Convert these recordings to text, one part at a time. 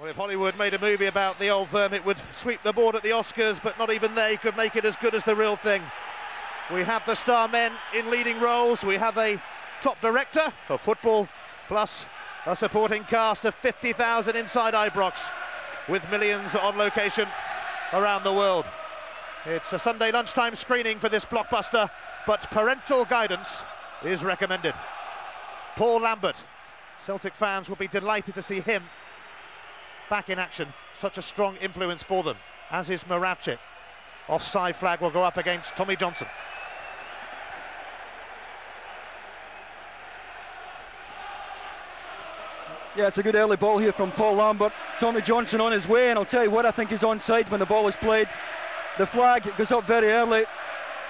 Well, if Hollywood made a movie about the old firm, it would sweep the board at the Oscars, but not even they could make it as good as the real thing. We have the star men in leading roles. We have a top director for football, plus a supporting cast of 50,000 inside Ibrox, with millions on location around the world. It's a Sunday lunchtime screening for this blockbuster, but parental guidance is recommended. Paul Lambert, Celtic fans will be delighted to see him back in action. Such a strong influence for them, as is Moravcik. Offside flag will go up against Tommy Johnson. Yeah, it's a good early ball here from Paul Lambert. Tommy Johnson on his way, and I'll tell you what, I think he's onside when the ball is played. The flag goes up very early,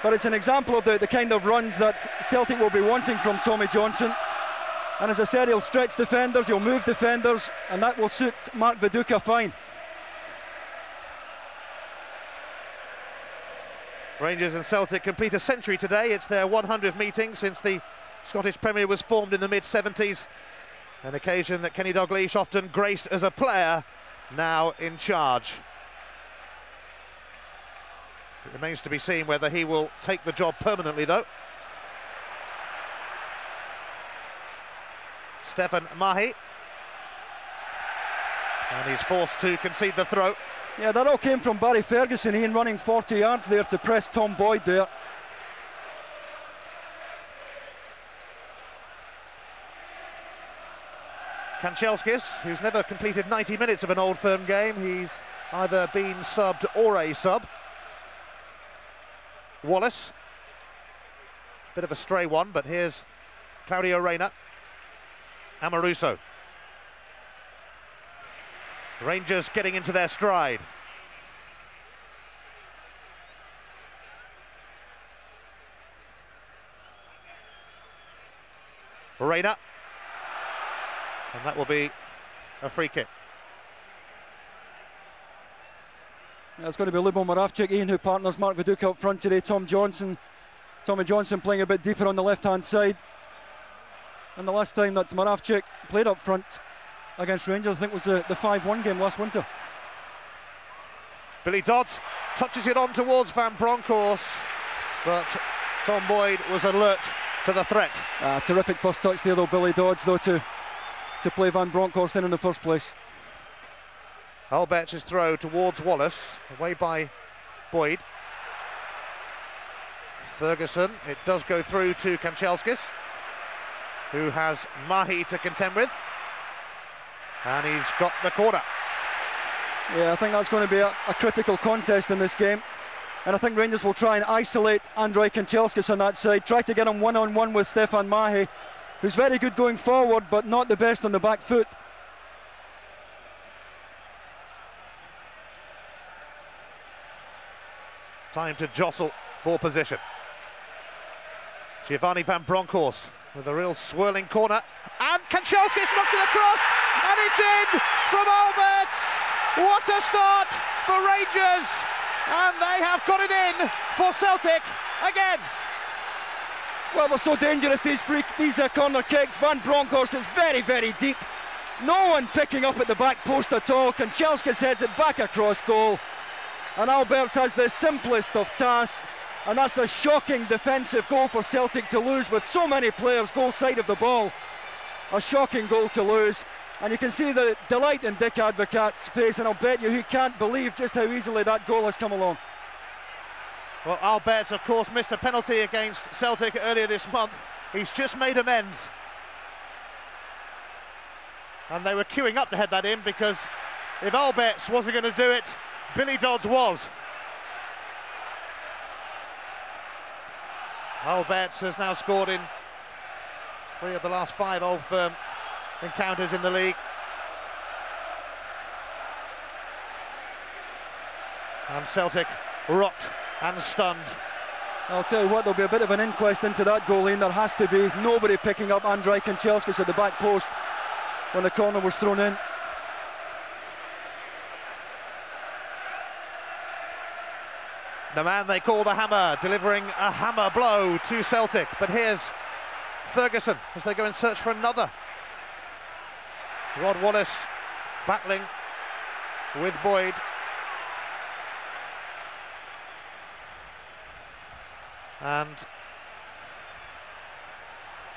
but it's an example of the, the kind of runs that Celtic will be wanting from Tommy Johnson. And as I said, he'll stretch defenders, he'll move defenders, and that will suit Mark Viduka fine. Rangers and Celtic complete a century today. It's their 100th meeting since the Scottish Premier was formed in the mid 70s. An occasion that Kenny Dalglish often graced as a player, now in charge. It remains to be seen whether he will take the job permanently, though. Stefan Mahé. And he's forced to concede the throw. Yeah, that all came from Barry Ferguson, Ian running 40 yards there to press Tom Boyd there. Kanchelskis, who's never completed 90 minutes of an Old Firm game, he's either been subbed or a sub. Wallace, bit of a stray one, but here's Claudio Reyna. Amoruso. Rangers getting into their stride. Reyna. And that will be a free kick. Yeah, it's going to be Lubo Moravcik, Ian, who partners Mark Viduka up front today. Tom Johnson, Tommy Johnson playing a bit deeper on the left-hand side. And the last time that Moravcik played up front against Rangers, I think was the 5-1 game last winter. Billy Dodds touches it on towards Van Bronckhorst, but Tom Boyd was alert to the threat. Ah, terrific first touch there though, Billy Dodds, though, to, to play Van Bronckhorst in in the first place. Albertz throw towards Wallace, away by Boyd. Ferguson, it does go through to Kanchelskis who has Mahé to contend with. And he's got the corner. Yeah, I think that's going to be a, a critical contest in this game. And I think Rangers will try and isolate Andrei Kanchelskis on that side, try to get him one-on-one with Stefan Mahé, who's very good going forward, but not the best on the back foot. Time to jostle for position. Giovanni van Bronckhorst with a real swirling corner. And Kanchelskis knocked it across, and it's in from Albertz. What a start for Rangers, and they have got it in for Celtic again. Well, they're so dangerous, these free, these uh, corner kicks. Van Bronckhorst is very, very deep. No one picking up at the back post at all. Kanchelskis heads it back across goal. And Albertz has the simplest of tasks and that's a shocking defensive goal for Celtic to lose with so many players goal side of the ball. A shocking goal to lose. And you can see the delight in Dick Advocaat's face, and I'll bet you he can't believe just how easily that goal has come along. Well, Albertz, of course, missed a penalty against Celtic earlier this month. He's just made amends. And they were queuing up to head that in because if Albertz wasn't going to do it, Billy Dodds was. Albertz has now scored in three of the last five Old Firm encounters in the league. And Celtic rocked and stunned. I'll tell you what, there'll be a bit of an inquest into that goal. There has to be nobody picking up Andrei Kanchelskis at the back post when the corner was thrown in. The man they call the hammer, delivering a hammer blow to Celtic. But here's Ferguson as they go in search for another. Rod Wallace battling with Boyd. And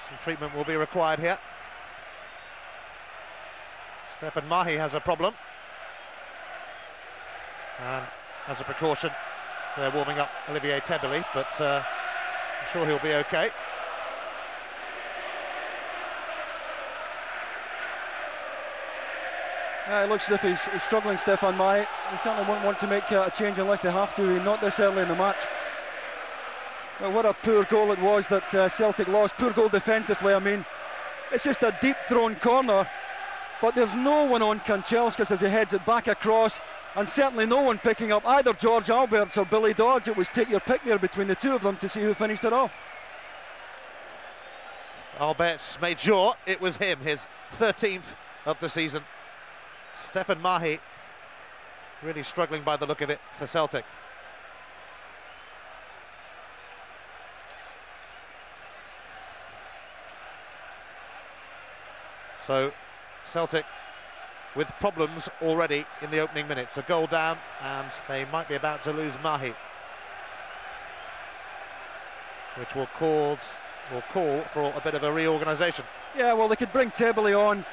some treatment will be required here. Stefan Mahé has a problem. And as a precaution, they're warming up Olivier Tebily, but uh, I'm sure he'll be okay. Yeah, it looks as if he's, he's struggling, Stefan Mahé. They certainly won't want to make uh, a change unless they have to, not this early in the match. What a poor goal it was that uh, Celtic lost. Poor goal defensively, I mean. It's just a deep thrown corner, but there's no one on Kanchelskis as he heads it back across, and certainly no one picking up either George Albertz or Billy Dodds. It was take your pick there between the two of them to see who finished it off. Albertz made sure it was him, his 13th of the season. Stefan Mahé really struggling by the look of it for Celtic. So Celtic with problems already in the opening minutes. A goal down and they might be about to lose Mahé. Which will cause will call for a bit of a reorganisation. Yeah, well they could bring Tebily on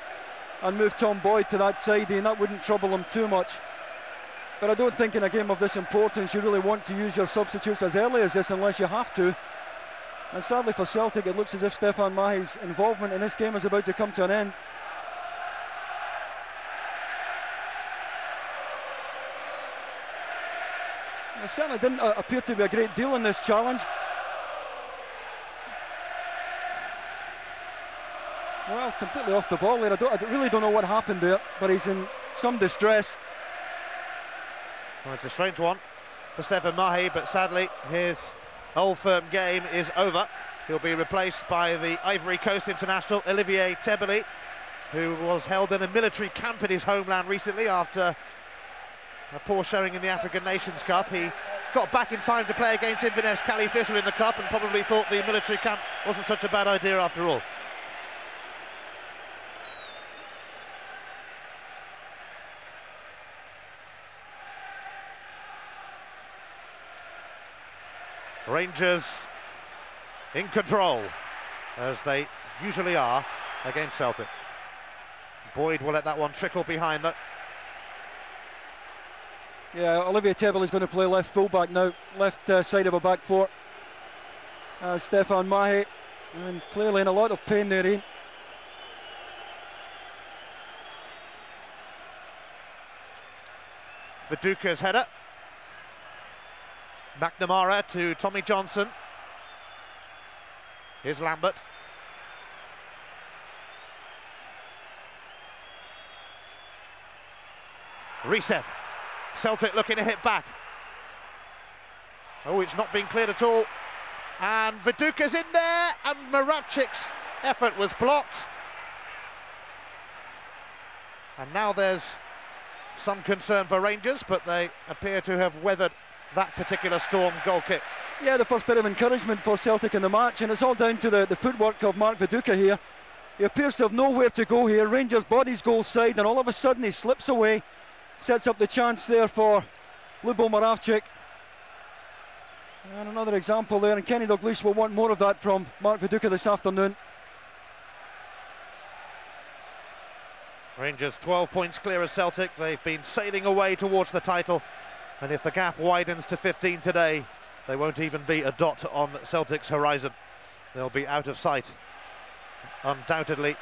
and move Tom Boyd to that side and that wouldn't trouble them too much. But I don't think in a game of this importance you really want to use your substitutes as early as this unless you have to. And sadly for Celtic, it looks as if Stefan Mahé's involvement in this game is about to come to an end. Certainly didn't uh, appear to be a great deal in this challenge. Well, completely off the ball there. I, don't, I really don't know what happened there, but he's in some distress. Well, it's a strange one for Stefan Mahé, but sadly his Old Firm game is over. He'll be replaced by the Ivory Coast international Olivier Tebily, who was held in a military camp in his homeland recently after a poor showing in the African Nations Cup. He got back in time to play against Inverness Caley Thistle in the Cup and probably thought the military camp wasn't such a bad idea after all. Rangers in control, as they usually are against Celtic. Boyd will let that one trickle behind that. Yeah, Olivier Tebily is going to play left fullback now, left uh, side of a back four. Uh, Stefan Mahé, and he's clearly in a lot of pain there, Ian. Viduka's header. McNamara to Tommy Johnson. Here's Lambert. Riseth. Celtic looking to hit back. Oh, it's not being cleared at all. And Viduka's in there, and Moravcik's effort was blocked. And now there's some concern for Rangers, but they appear to have weathered that particular storm goal kick. Yeah, the first bit of encouragement for Celtic in the match, and it's all down to the, the footwork of Mark Viduka here. He appears to have nowhere to go here. Rangers bodies goal side, and all of a sudden he slips away, sets up the chance there for Lubo Moravcik. And another example there, and Kenny Dalglish will want more of that from Mark Viduka this afternoon. Rangers 12 points clear of Celtic. They've been sailing away towards the title. And if the gap widens to 15 today, they won't even be a dot on Celtic's horizon. They'll be out of sight. Undoubtedly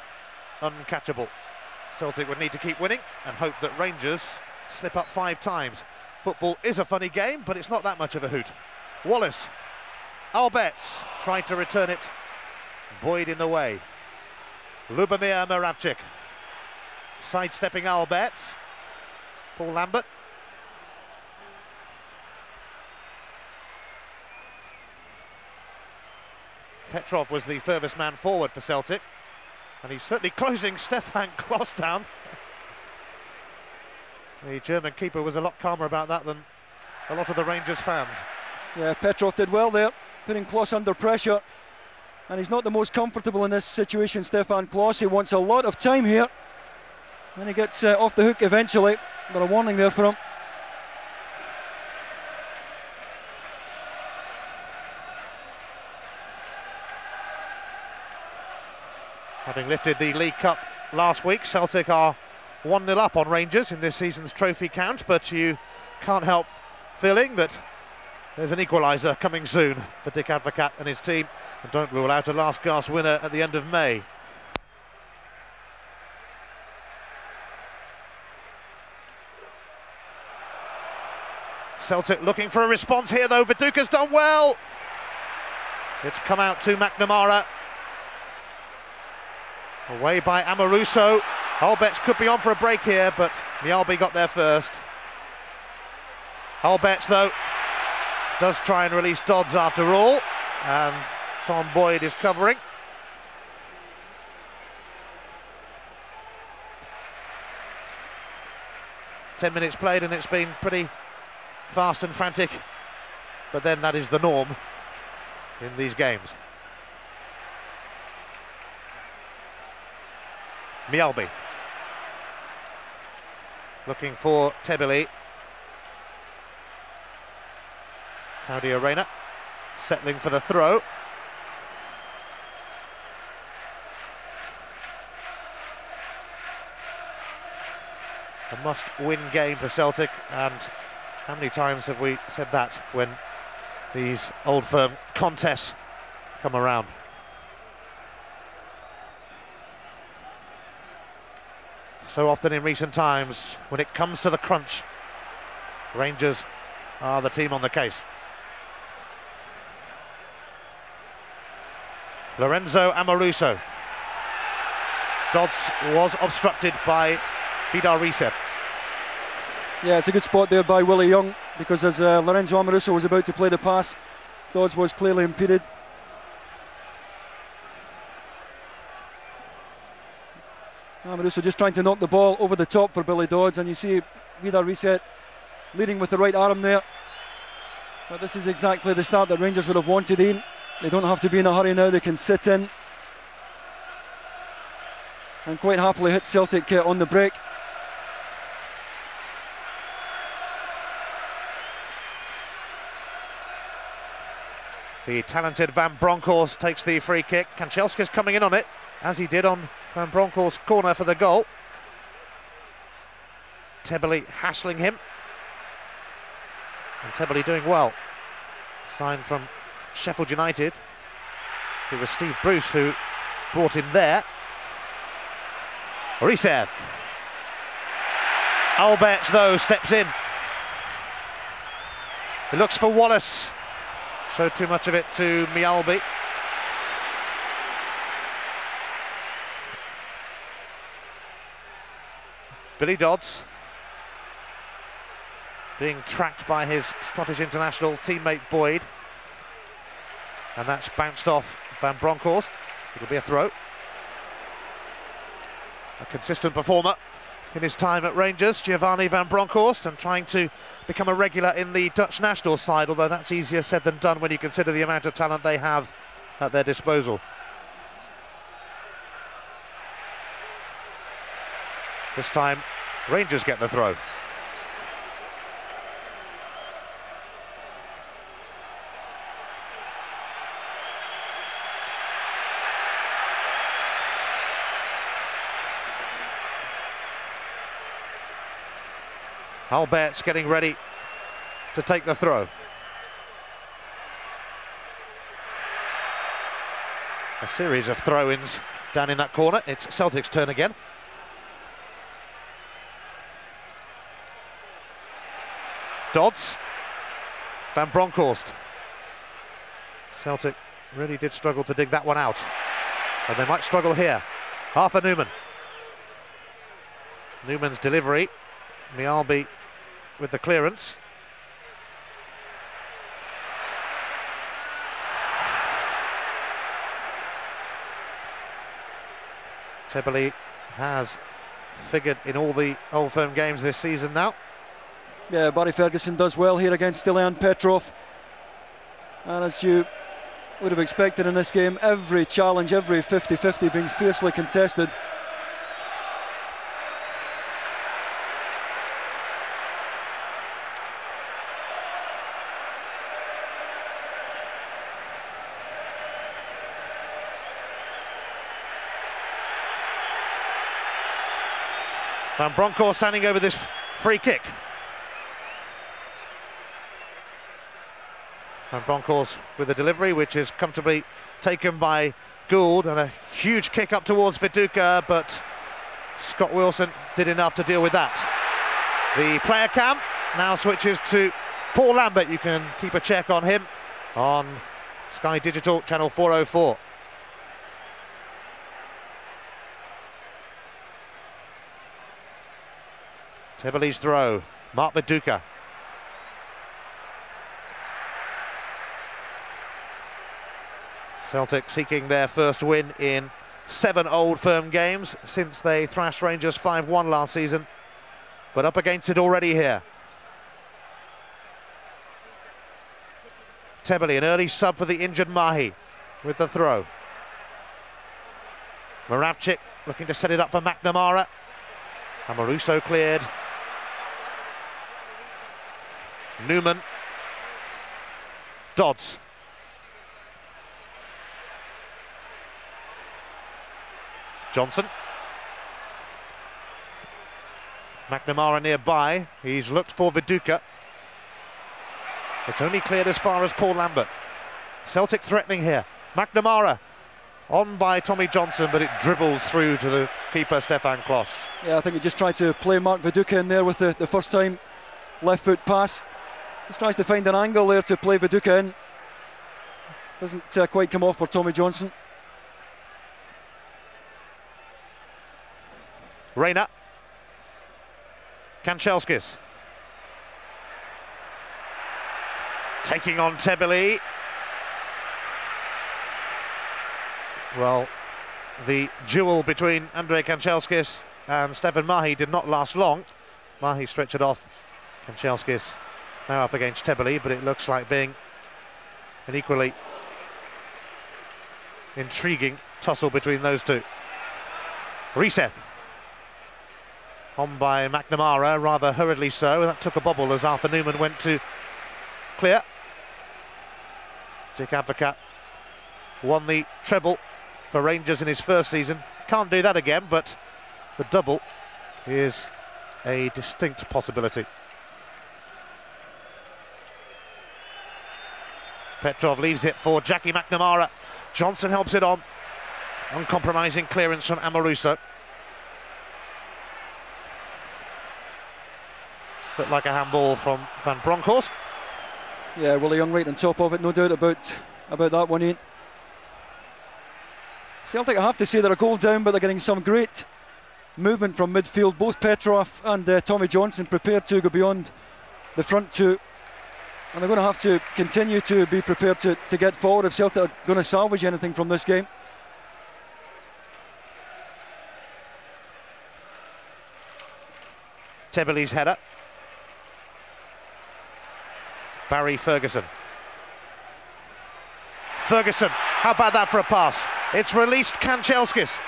uncatchable. Celtic would need to keep winning and hope that Rangers slip up five times. Football is a funny game, but it's not that much of a hoot. Wallace. Albertz tried to return it. Boyd in the way. Lubomir Moravcik. Sidestepping Albertz. Paul Lambert Petrov was the furthest man forward for Celtic. And he's certainly closing Stefan Klos down. The German keeper was a lot calmer about that than a lot of the Rangers fans. Yeah, Petrov did well there, putting Klos under pressure. And he's not the most comfortable in this situation, Stefan Klos. He wants a lot of time here. And he gets uh, off the hook eventually, but a warning there for him. Having lifted the League Cup last week, Celtic are 1 0 up on Rangers in this season's trophy count, but you can't help feeling that there's an equaliser coming soon for Dick Advocaat and his team, and don't rule out a last gasp winner at the end of May. Celtic looking for a response here though, Viduka's done well. It's come out to McNamara. Away by Amoruso. Albertz could be on for a break here, but Mjällby got there first. Albertz, though, does try and release Dodds after all, and Tom Boyd is covering. Ten minutes played and it's been pretty fast and frantic, but then that is the norm in these games. Mjällby looking for Tebily. Claudio Reyna settling for the throw. A must-win game for Celtic, and how many times have we said that when these old firm contests come around? So often in recent times, when it comes to the crunch, Rangers are the team on the case. Lorenzo Amoruso. Dodds was obstructed by Vidar Riseth. Yeah, it's a good spot there by Willie Young because as uh, Lorenzo Amoruso was about to play the pass, Dodds was clearly impeded. Just trying to knock the ball over the top for Billy Dodds, and you see Vidar Riseth leading with the right arm there. But this is exactly the start that Rangers would have wanted in. They don't have to be in a hurry now, they can sit in. And quite happily hit Celtic uh, on the break. The talented Van Bronckhorst takes the free kick. Kanchelskis coming in on it, as he did on Van Bronckhorst's corner for the goal. Tebily hassling him. And Tebily doing well. Sign from Sheffield United. It was Steve Bruce who brought him there. Riseth. Albert, though, steps in. He looks for Wallace. Showed too much of it to Mjällby. Billy Dodds being tracked by his Scottish international teammate Boyd. And that's bounced off Van Bronckhorst. It'll be a throw. A consistent performer in his time at Rangers, Giovanni Van Bronckhorst, and trying to become a regular in the Dutch national side, although that's easier said than done when you consider the amount of talent they have at their disposal. This time, Rangers get the throw. Albertz getting ready to take the throw. A series of throw-ins down in that corner. It's Celtic's turn again. Dodds. Van Bronckhorst. Celtic really did struggle to dig that one out. And they might struggle here. Arthur Numan. Numan's delivery. Mjällby with the clearance. Tebily has figured in all the Old Firm games this season now. Yeah, Buddy Ferguson does well here against Ilan Petrov. And as you would have expected in this game, every challenge, every 50-50 being fiercely contested. Van Bronckhorst standing over this free kick. Van Bronckhorst with a delivery which is comfortably taken by Gould and a huge kick up towards Viduka, but Scott Wilson did enough to deal with that. The player cam now switches to Paul Lambert. You can keep a check on him on Sky Digital channel 404. Tebily's throw, Mark Viduka. Celtic seeking their first win in seven old firm games since they thrashed Rangers 5-1 last season, but up against it already here. Tebily, an early sub for the injured Mahé with the throw. Moravcik looking to set it up for McNamara. Amoruso cleared. Numan. Dodds. Johnson. McNamara nearby. He's looked for Viduka. It's only cleared as far as Paul Lambert. Celtic threatening here. McNamara on by Tommy Johnson, but it dribbles through to the keeper, Stefan Klos. Yeah, I think he just tried to play Mark Viduka in there with the, the first time left foot pass. Just tries to find an angle there to play Viduka in. Doesn't uh, quite come off for Tommy Johnson. Reyna. Kanchelskis. Taking on Tebily. Well, the duel between Andrei Kanchelskis and Stefan Mahé did not last long. Mahé stretched it off. Kanchelskis now up against Tebily, but it looks like being an equally intriguing tussle between those two. Riseth on by McNamara, rather hurriedly so. That took a bobble as Arthur Numan went to clear. Dick Advocaat won the treble for Rangers in his first season. Can't do that again, but the double is a distinct possibility. Petrov leaves it for Jackie McNamara. Johnson helps it on. Uncompromising clearance from Amoruso. Bit like a handball from Van Bronckhorst. Yeah, Willie Young right on top of it, no doubt about about that one, Ian. Celtic, I have to say, they're a goal down, but they're getting some great movement from midfield. Both Petrov and uh, Tommy Johnson prepared to go beyond the front two. And they're going to have to continue to be prepared to, to get forward if Celtic are going to salvage anything from this game. Tebily's header. Barry Ferguson. Ferguson, how about that for a pass? It's released Kanchelskis.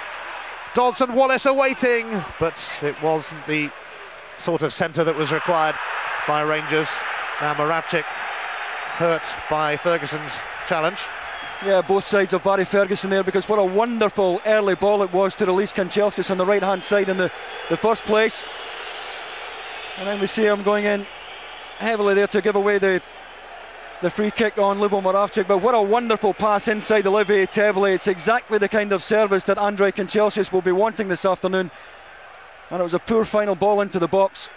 Dodson Wallace awaiting, but it wasn't the sort of centre that was required by Rangers. Now Moravcik hurt by Ferguson's challenge. Yeah, both sides of Barry Ferguson there because what a wonderful early ball it was to release Kanchelskis on the right hand side in the, the first place. And then we see him going in heavily there to give away the the free kick on Lubo Moravcik, but what a wonderful pass inside Olivier Tebily. It's exactly the kind of service that Andrei Kanchelskis will be wanting this afternoon. And it was a poor final ball into the box.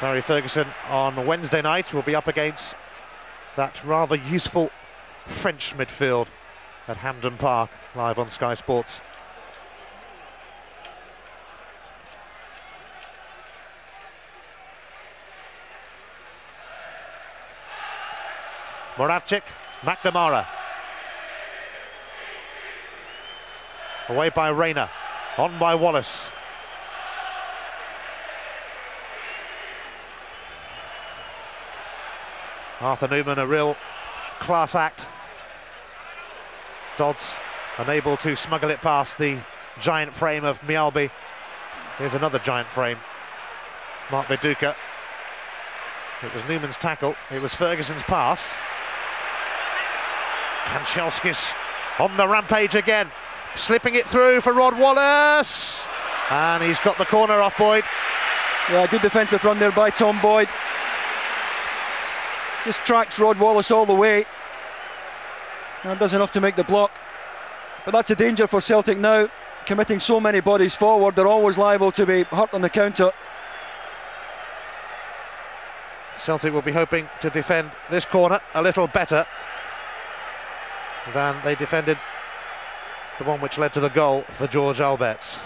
Barry Ferguson on Wednesday night will be up against that rather useful French midfield at Hampden Park, live on Sky Sports. Moravcik, McNamara. Away by Reyna, on by Wallace. Arthur Numan, a real class act. Dodds unable to smuggle it past the giant frame of Mjällby. Here's another giant frame. Mark Viduka. It was Numan's tackle. It was Ferguson's pass. Kanchelskis on the rampage again. Slipping it through for Rod Wallace. And he's got the corner off Boyd. Yeah, good defensive run there by Tom Boyd. Just tracks Rod Wallace all the way. And does enough to make the block. But that's a danger for Celtic now. Committing so many bodies forward, they're always liable to be hurt on the counter. Celtic will be hoping to defend this corner a little better than they defended the one which led to the goal for George Albertz.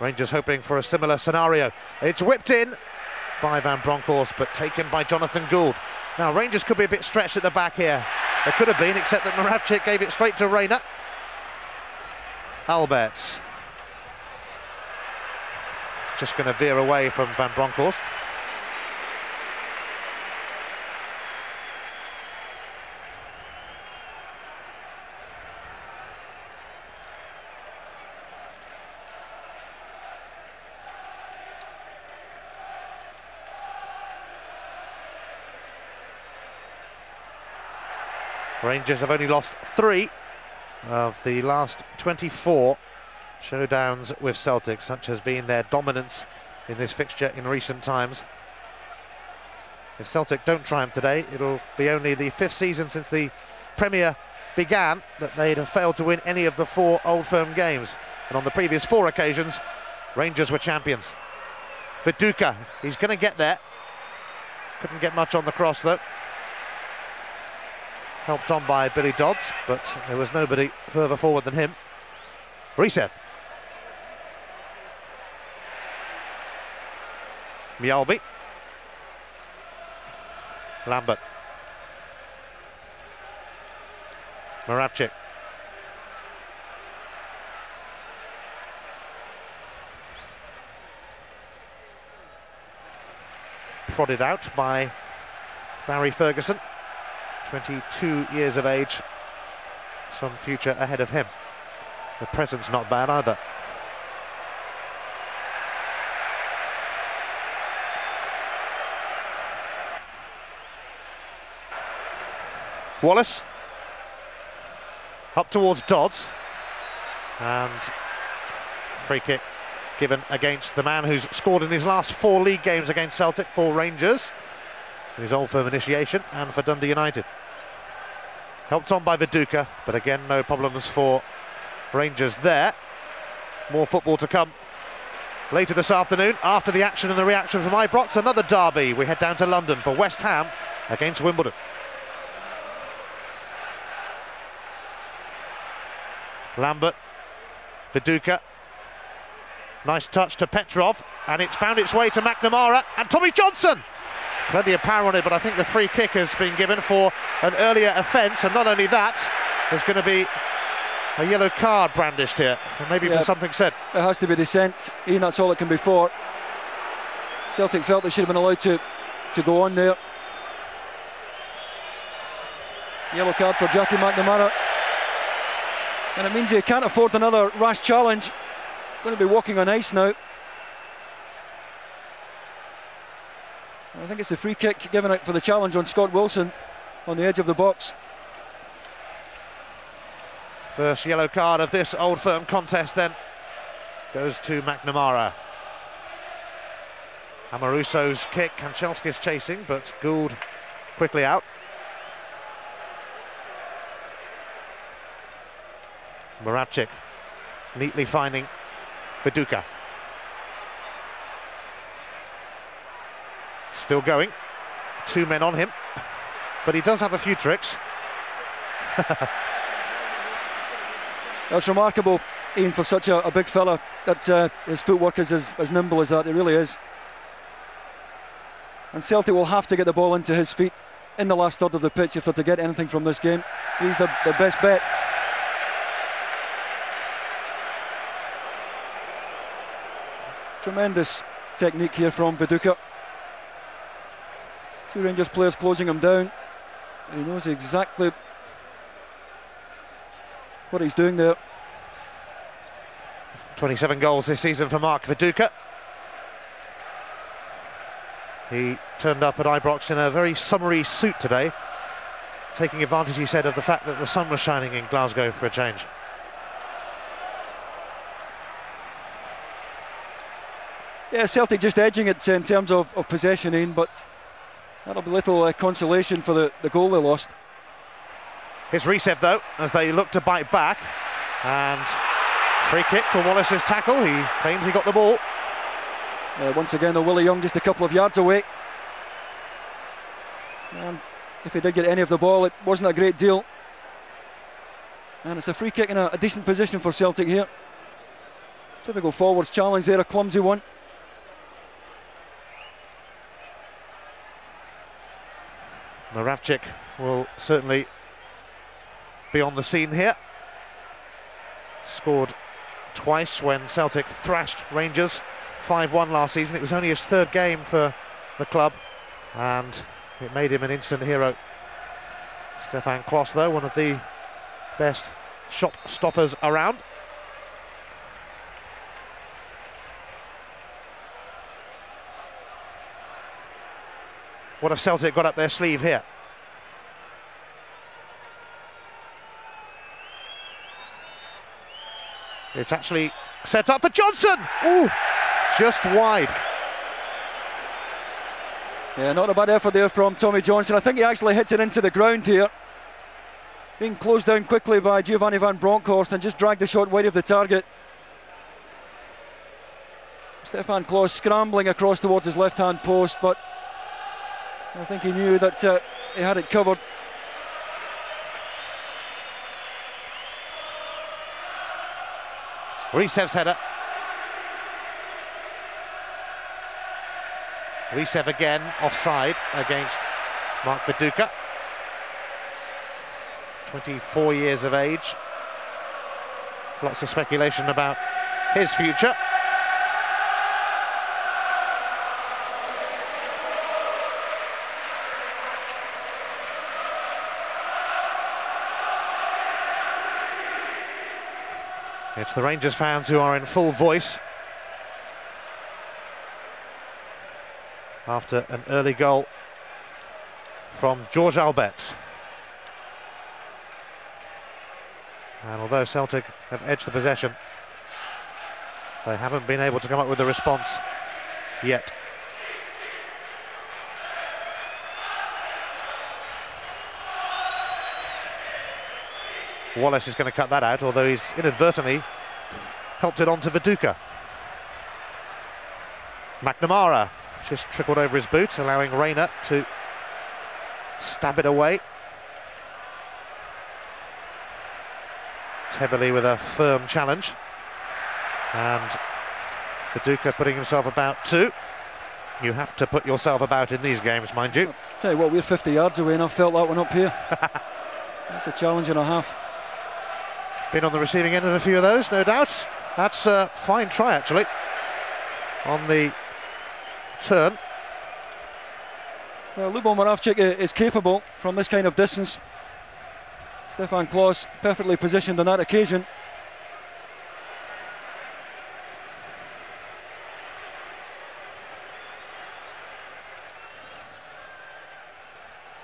Rangers hoping for a similar scenario. It's whipped in by Van Bronckhorst, but taken by Jonathan Gould. Now, Rangers could be a bit stretched at the back here. They could have been, except that Moravcik gave it straight to Reyna. Albertz. Just going to veer away from Van Bronckhorst. Rangers have only lost three of the last 24 showdowns with Celtic. Such has been their dominance in this fixture in recent times. If Celtic don't triumph today, it'll be only the fifth season since the Premier began that they'd have failed to win any of the four Old Firm games. And on the previous four occasions, Rangers were champions. Viduka, he's going to get there. Couldn't get much on the cross though helped on by Billy Dodds, but there was nobody further forward than him. Riseth. Mjällby. Lambert. Moravcik. Prodded out by Barry Ferguson. 22 years of age, some future ahead of him. The present's not bad either. Wallace up towards Dodds and free kick given against the man who's scored in his last four league games against Celtic for Rangers his old firm initiation and for Dundee United. Helped on by Viduka, but again, no problems for Rangers there. More football to come later this afternoon after the action and the reaction from Ibrox. Another derby. We head down to London for West Ham against Wimbledon. Lambert, Viduka. Nice touch to Petrov, and it's found its way to McNamara and Tommy Johnson. Plenty of power on it, but I think the free kick has been given for an earlier offence, and not only that, there's going to be a yellow card brandished here, maybe yeah, for something said. It has to be dissent, Ian, that's all it can be for. Celtic felt they should have been allowed to, to go on there. Yellow card for Jackie McNamara. And it means he can't afford another rash challenge. Going to be walking on ice now. I think it's a free kick given out for the challenge on Scott Wilson on the edge of the box. First yellow card of this Old Firm contest then goes to McNamara. Amoruso's kick, Kanchelskis chasing, but Gould quickly out. Moravcik neatly finding Viduka. Still going. Two men on him. But he does have a few tricks. That's remarkable, Ian, for such a, a big fella. That uh, his footwork is as, as nimble as that. It really is. And Celtic will have to get the ball into his feet in the last third of the pitch if they're to get anything from this game. He's the, the best bet. Tremendous technique here from Viduka. Two Rangers players closing him down. And he knows exactly what he's doing there. 27 goals this season for Mark Viduka. He turned up at Ibrox in a very summery suit today, taking advantage, he said, of the fact that the sun was shining in Glasgow for a change. Yeah, Celtic just edging it in terms of, of possession in, but that'll be little uh, consolation for the, the goal they lost. His reset though, as they look to bite back, and free kick for Wallace's tackle. He claims he got the ball. Uh, once again, the Willie Young just a couple of yards away. And if he did get any of the ball, it wasn't a great deal. And it's a free kick in a, a decent position for Celtic here. Typical forwards challenge there, a clumsy one. Moravcik will certainly be on the scene here. Scored twice when Celtic thrashed Rangers 5-1 last season. It was only his third game for the club and it made him an instant hero. Stefan Klos, though, one of the best shot stoppers around. What have Celtic got up their sleeve here? It's actually set up for Johnson. Ooh, just wide. Yeah, not a bad effort there from Tommy Johnson. I think he actually hits it into the ground here. Being closed down quickly by Giovanni van Bronckhorst and just dragged the shot wide of the target. Stefan Klos scrambling across towards his left-hand post, but I think he knew that uh, he had it covered. Riseth's header. Riseth again offside against Mark Viduka. 24 years of age. Lots of speculation about his future. It's the Rangers fans who are in full voice after an early goal from George Albertz. And although Celtic have edged the possession, they haven't been able to come up with a response yet. Wallace is going to cut that out, although he's inadvertently helped it on to Viduka. McNamara just trickled over his boot, allowing Reyna to stab it away. Tebily with a firm challenge. And Viduka putting himself about too. You have to put yourself about in these games, mind you. Tell you what, we're 50 yards away and I felt that one up here. That's a challenge and a half. Been on the receiving end of a few of those, no doubt. That's a fine try, actually, on the turn. Well, Lubo Moravcik is capable from this kind of distance. Stefan Klos perfectly positioned on that occasion.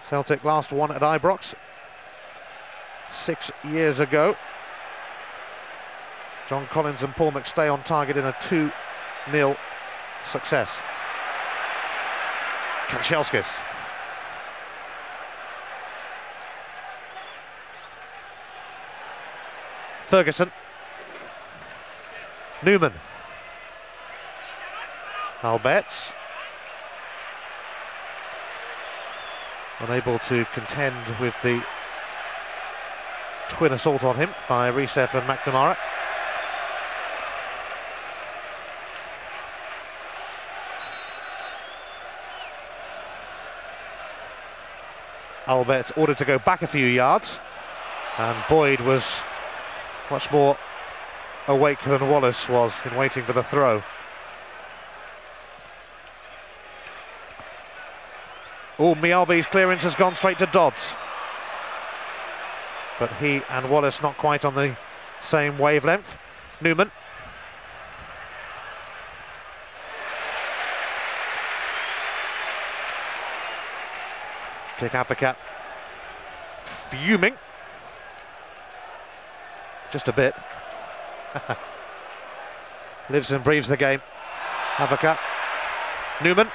Celtic last won at Ibrox six years ago. John Collins and Paul McStay on target in a 2-0 success. Kanchelskis. Ferguson. Numan. Albertz. Unable to contend with the twin assault on him by Riseth and McNamara. Albertz ordered to go back a few yards and Boyd was much more awake than Wallace was in waiting for the throw. Oh, Mjällby's clearance has gone straight to Dodds. But he and Wallace not quite on the same wavelength. Numan Dick Advocaat fuming. Just a bit. Lives and breathes the game. Advocaat. Numan.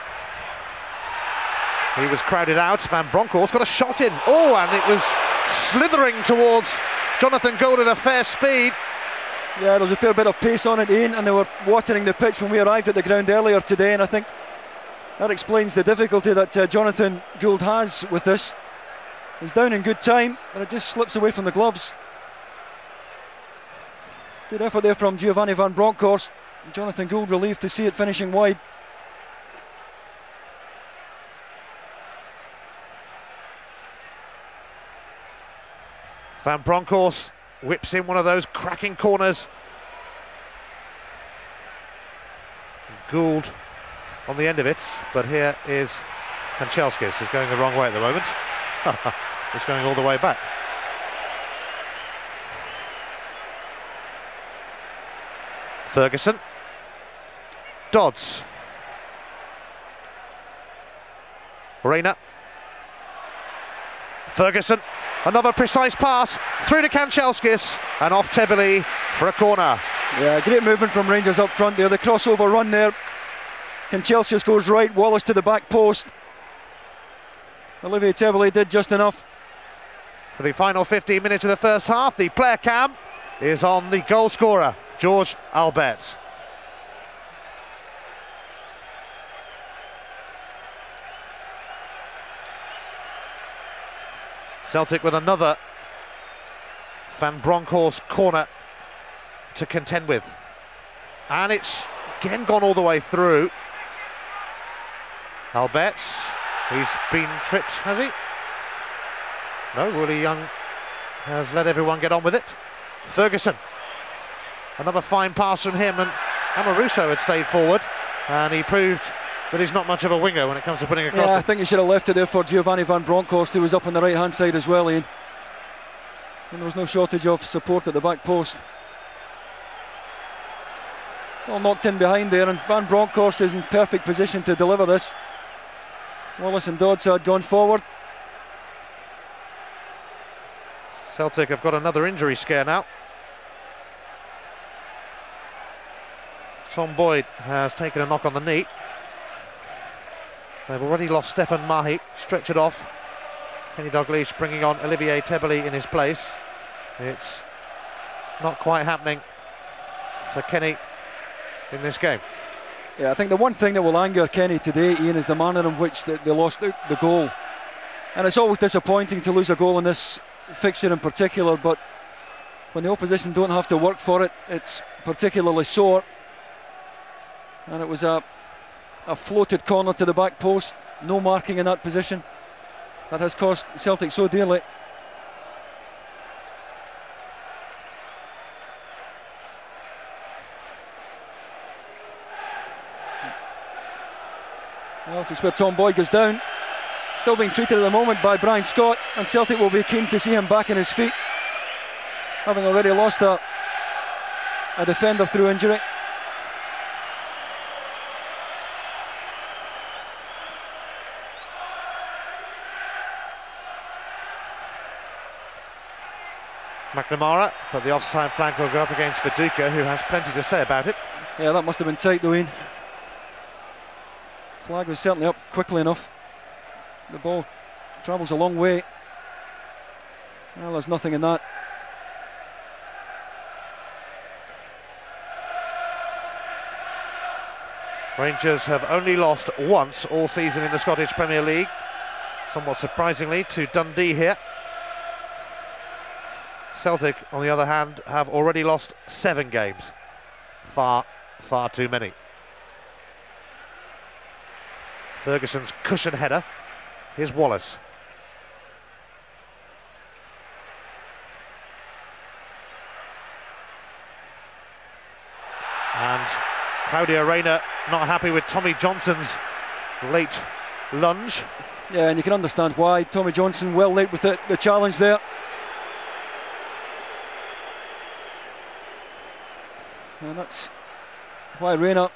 He was crowded out. Van Bronckhorst got a shot in. Oh, and it was slithering towards Jonathan Gould at a fair speed. Yeah, there was a fair bit of pace on it, Ian, and they were watering the pitch when we arrived at the ground earlier today, and I think that explains the difficulty that uh, Jonathan Gould has with this. He's down in good time, and it just slips away from the gloves. Good effort there from Giovanni van Bronckhorst. Jonathan Gould relieved to see it finishing wide. Van Bronckhorst whips in one of those cracking corners. Gould on the end of it, but here is Kanchelskis, who's going the wrong way at the moment. it's going all the way back. Ferguson. Dodds. Reyna. Ferguson Another precise pass through to Kanchelskis and off Tebily for a corner. Yeah, great movement from Rangers up front there. The crossover run there. Kanchelskis goes right, Wallace to the back post. Olivier Tebily did just enough. For the final 15 minutes of the first half, the player cam is on the goal scorer, George Albertz. Celtic with another Van Bronckhorst corner to contend with. And it's again gone all the way through. Albertz, he's been tripped, has he? No, Willie Young has let everyone get on with it. Ferguson, another fine pass from him, and Amoruso had stayed forward, and he proved that he's not much of a winger when it comes to putting across. Yeah, I think he should have left it there for Giovanni van Bronckhorst, who was up on the right hand side as well, Ian. And there was no shortage of support at the back post. All knocked in behind there, and Van Bronckhorst is in perfect position to deliver this. Wallace and Dodds uh, had gone forward. Celtic have got another injury scare now. Tom Boyd has taken a knock on the knee. They've already lost Stefan Mahé, it off. Kenny Dalglish bringing on Olivier Tebily in his place. It's not quite happening for Kenny in this game. Yeah, I think the one thing that will anger Kenny today, Ian, is the manner in which they, they lost the, the goal. And it's always disappointing to lose a goal in this fixture in particular, but when the opposition don't have to work for it, it's particularly sore. And it was a a floated corner to the back post, no marking in that position. That has cost Celtic so dearly. This is where Tom Boyd goes down. Still being treated at the moment by Brian Scott, and Celtic will be keen to see him back on his feet, having already lost a, a defender through injury. McNamara, but the offside flank will go up against Viduka, who has plenty to say about it. Yeah, that must have been tight, though, Ian. Flag was certainly up quickly enough. The ball travels a long way. Well, there's nothing in that. Rangers have only lost once all season in the Scottish Premier League, somewhat surprisingly to Dundee here. Celtic, on the other hand, have already lost seven games. Far, far too many. Ferguson's cushion header. Here's Wallace. And Claudio Reyna not happy with Tommy Johnson's late lunge. Yeah, and you can understand why. Tommy Johnson well late with the, the challenge there. And that's why Reyna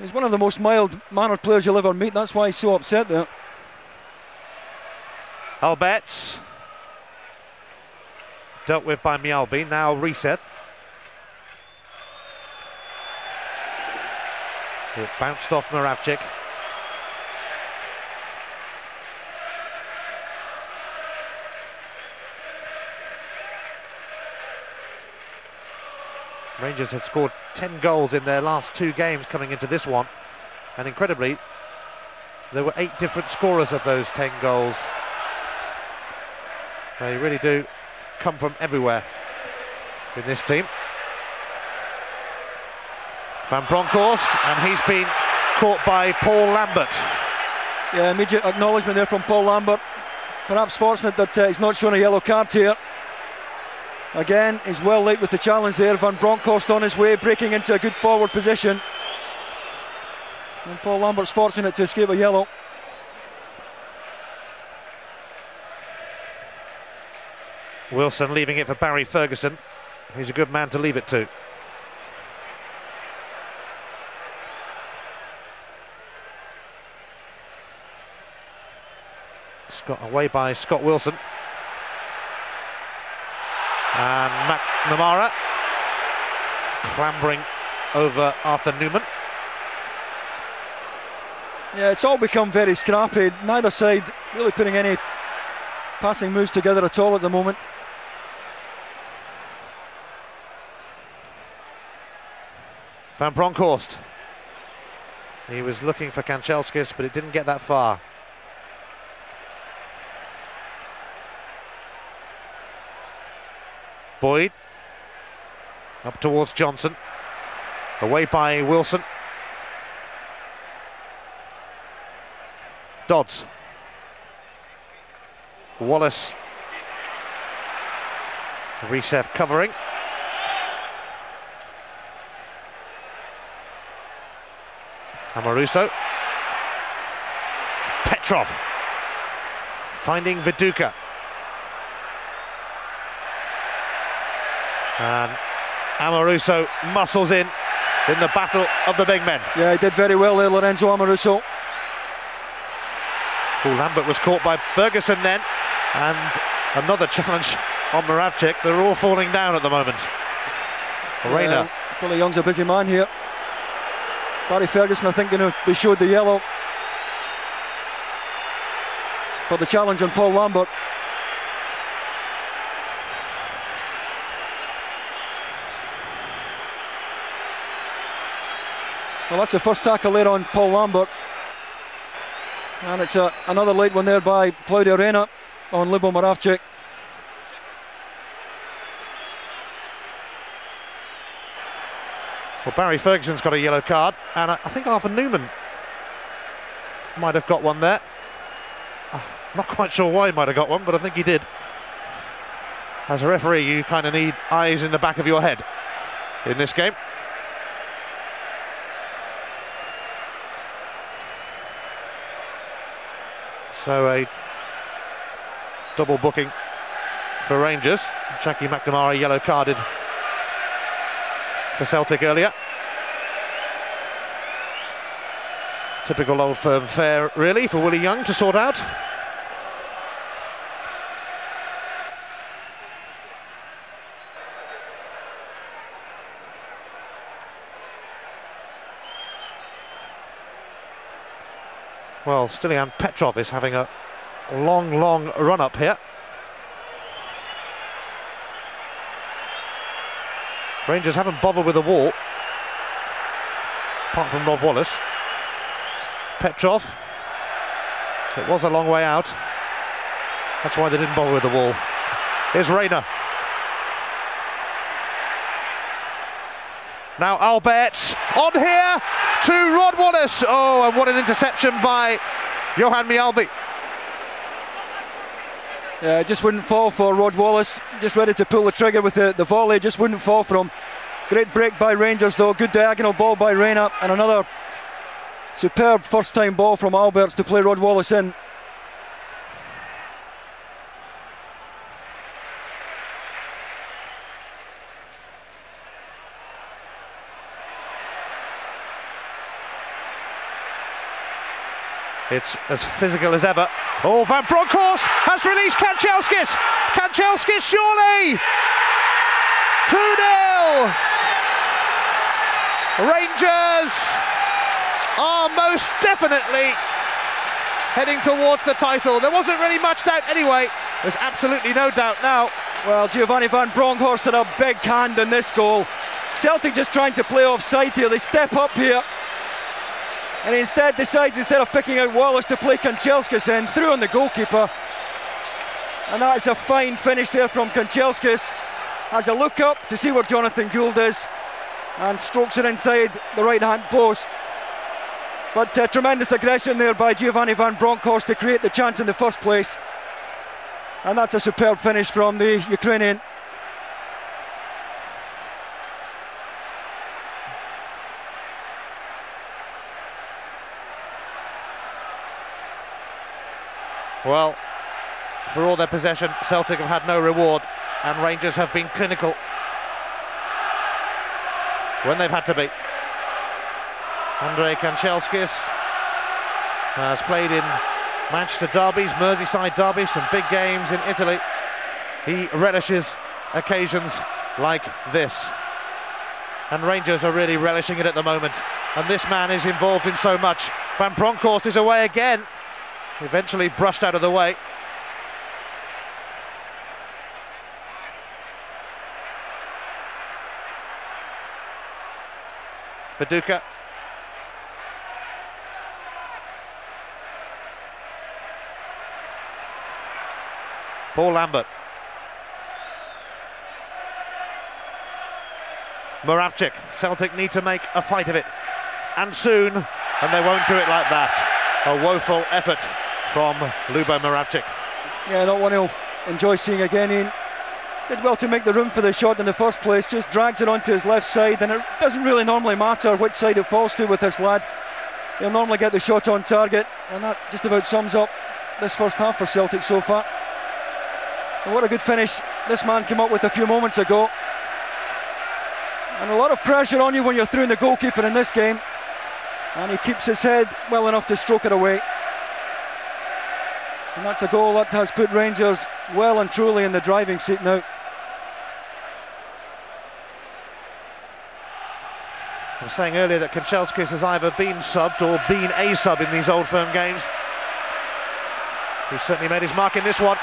is one of the most mild-mannered players you'll ever meet. That's why he's so upset there. Albertz. Dealt with by Mjällby. now reset. It bounced off Moravcik. Rangers had scored 10 goals in their last two games coming into this one. And incredibly, there were eight different scorers of those 10 goals. They really do come from everywhere in this team. Van Bronckhorst, and he's been caught by Paul Lambert. Yeah, immediate acknowledgement there from Paul Lambert. Perhaps fortunate that uh, he's not shown a yellow card here. Again, he's well late with the challenge there. Van Bronckhorst on his way, breaking into a good forward position. And Paul Lambert's fortunate to escape a yellow. Wilson leaving it for Barry Ferguson. He's a good man to leave it to. Scott away by Scott Wilson. And McNamara clambering over Arthur Numan. Yeah, it's all become very scrappy. Neither side really putting any passing moves together at all at the moment. Van Bronckhorst. He was looking for Kanchelskis, but it didn't get that far. Boyd. Up towards Johnson. Away by Wilson. Dodds. Wallace. Riseth covering. Amoruso. Petrov. Finding Viduka. And Amoruso muscles in in the battle of the big men. Yeah, he did very well there, Lorenzo Amoruso. Paul Lambert was caught by Ferguson then, and another challenge on Moravcik. They're all falling down at the moment. Reyna. Uh, Billy Young's a busy man here. Barry Ferguson, I think, going to be showed the yellow for the challenge on Paul Lambert. Well, that's the first tackle there on Paul Lambert. And it's a, another late one there by Claudio Reyna on Lubo Moravcik. Well, Barry Ferguson's got a yellow card, and I, I think Arthur Numan might have got one there. Ah, not quite sure why he might have got one, but I think he did. As a referee, you kind of need eyes in the back of your head in this game. So a double booking for Rangers. Jackie McNamara yellow carded for Celtic earlier. Typical old firm fare, really, for Willie Young to sort out. Well, Stiliyan Petrov is having a long, long run up here. Rangers haven't bothered with the wall, apart from Rod Wallace. Petrov, it was a long way out. That's why they didn't bother with the wall. Here's Reyna. Now Albertz on here to Rod Wallace. Oh, and what an interception by Johan Mjällby. Yeah, just wouldn't fall for Rod Wallace. Just ready to pull the trigger with the, the volley. Just wouldn't fall for him. Great break by Rangers though. Good diagonal ball by Reyna. And another superb first time ball from Albertz to play Rod Wallace in. It's as physical as ever. Oh, Van Bronckhorst has released Kanchelskis. Kanchelskis surely. 2-0. Rangers are most definitely heading towards the title. There wasn't really much doubt anyway. There's absolutely no doubt now. Well, Giovanni Van Bronckhorst had a big hand in this goal. Celtic just trying to play offside here. They step up here. And instead decides, instead of picking out Wallace to play Kanchelskis in, through on the goalkeeper. And that is a fine finish there from Kanchelskis. Has a look up to see where Jonathan Gould is and strokes it inside the right hand post. But uh, tremendous aggression there by Giovanni Van Bronckhorst to create the chance in the first place. And that's a superb finish from the Ukrainian. Well, for all their possession, Celtic have had no reward, and Rangers have been clinical when they've had to be. Andrei Kanchelskis has played in Manchester derbies, Merseyside derbies, some big games in Italy. He relishes occasions like this. And Rangers are really relishing it at the moment. And this man is involved in so much. Van Bronckhorst is away again. Eventually brushed out of the way. Viduka. Paul Lambert. Moravcik. Celtic need to make a fight of it. And soon. And they won't do it like that. A woeful effort from Lubo Moravcik. Yeah, not one he'll enjoy seeing again. He did well to make the room for the shot in the first place, just drags it onto his left side, and it doesn't really normally matter which side it falls to with this lad. He'll normally get the shot on target, and that just about sums up this first half for Celtic so far. And what a good finish this man came up with a few moments ago. And a lot of pressure on you when you're through the goalkeeper in this game. And he keeps his head well enough to stroke it away. And that's a goal that has put Rangers well and truly in the driving seat now. I was saying earlier that Kanchelskis has either been subbed or been a sub in these old firm games. He's certainly made his mark in this one.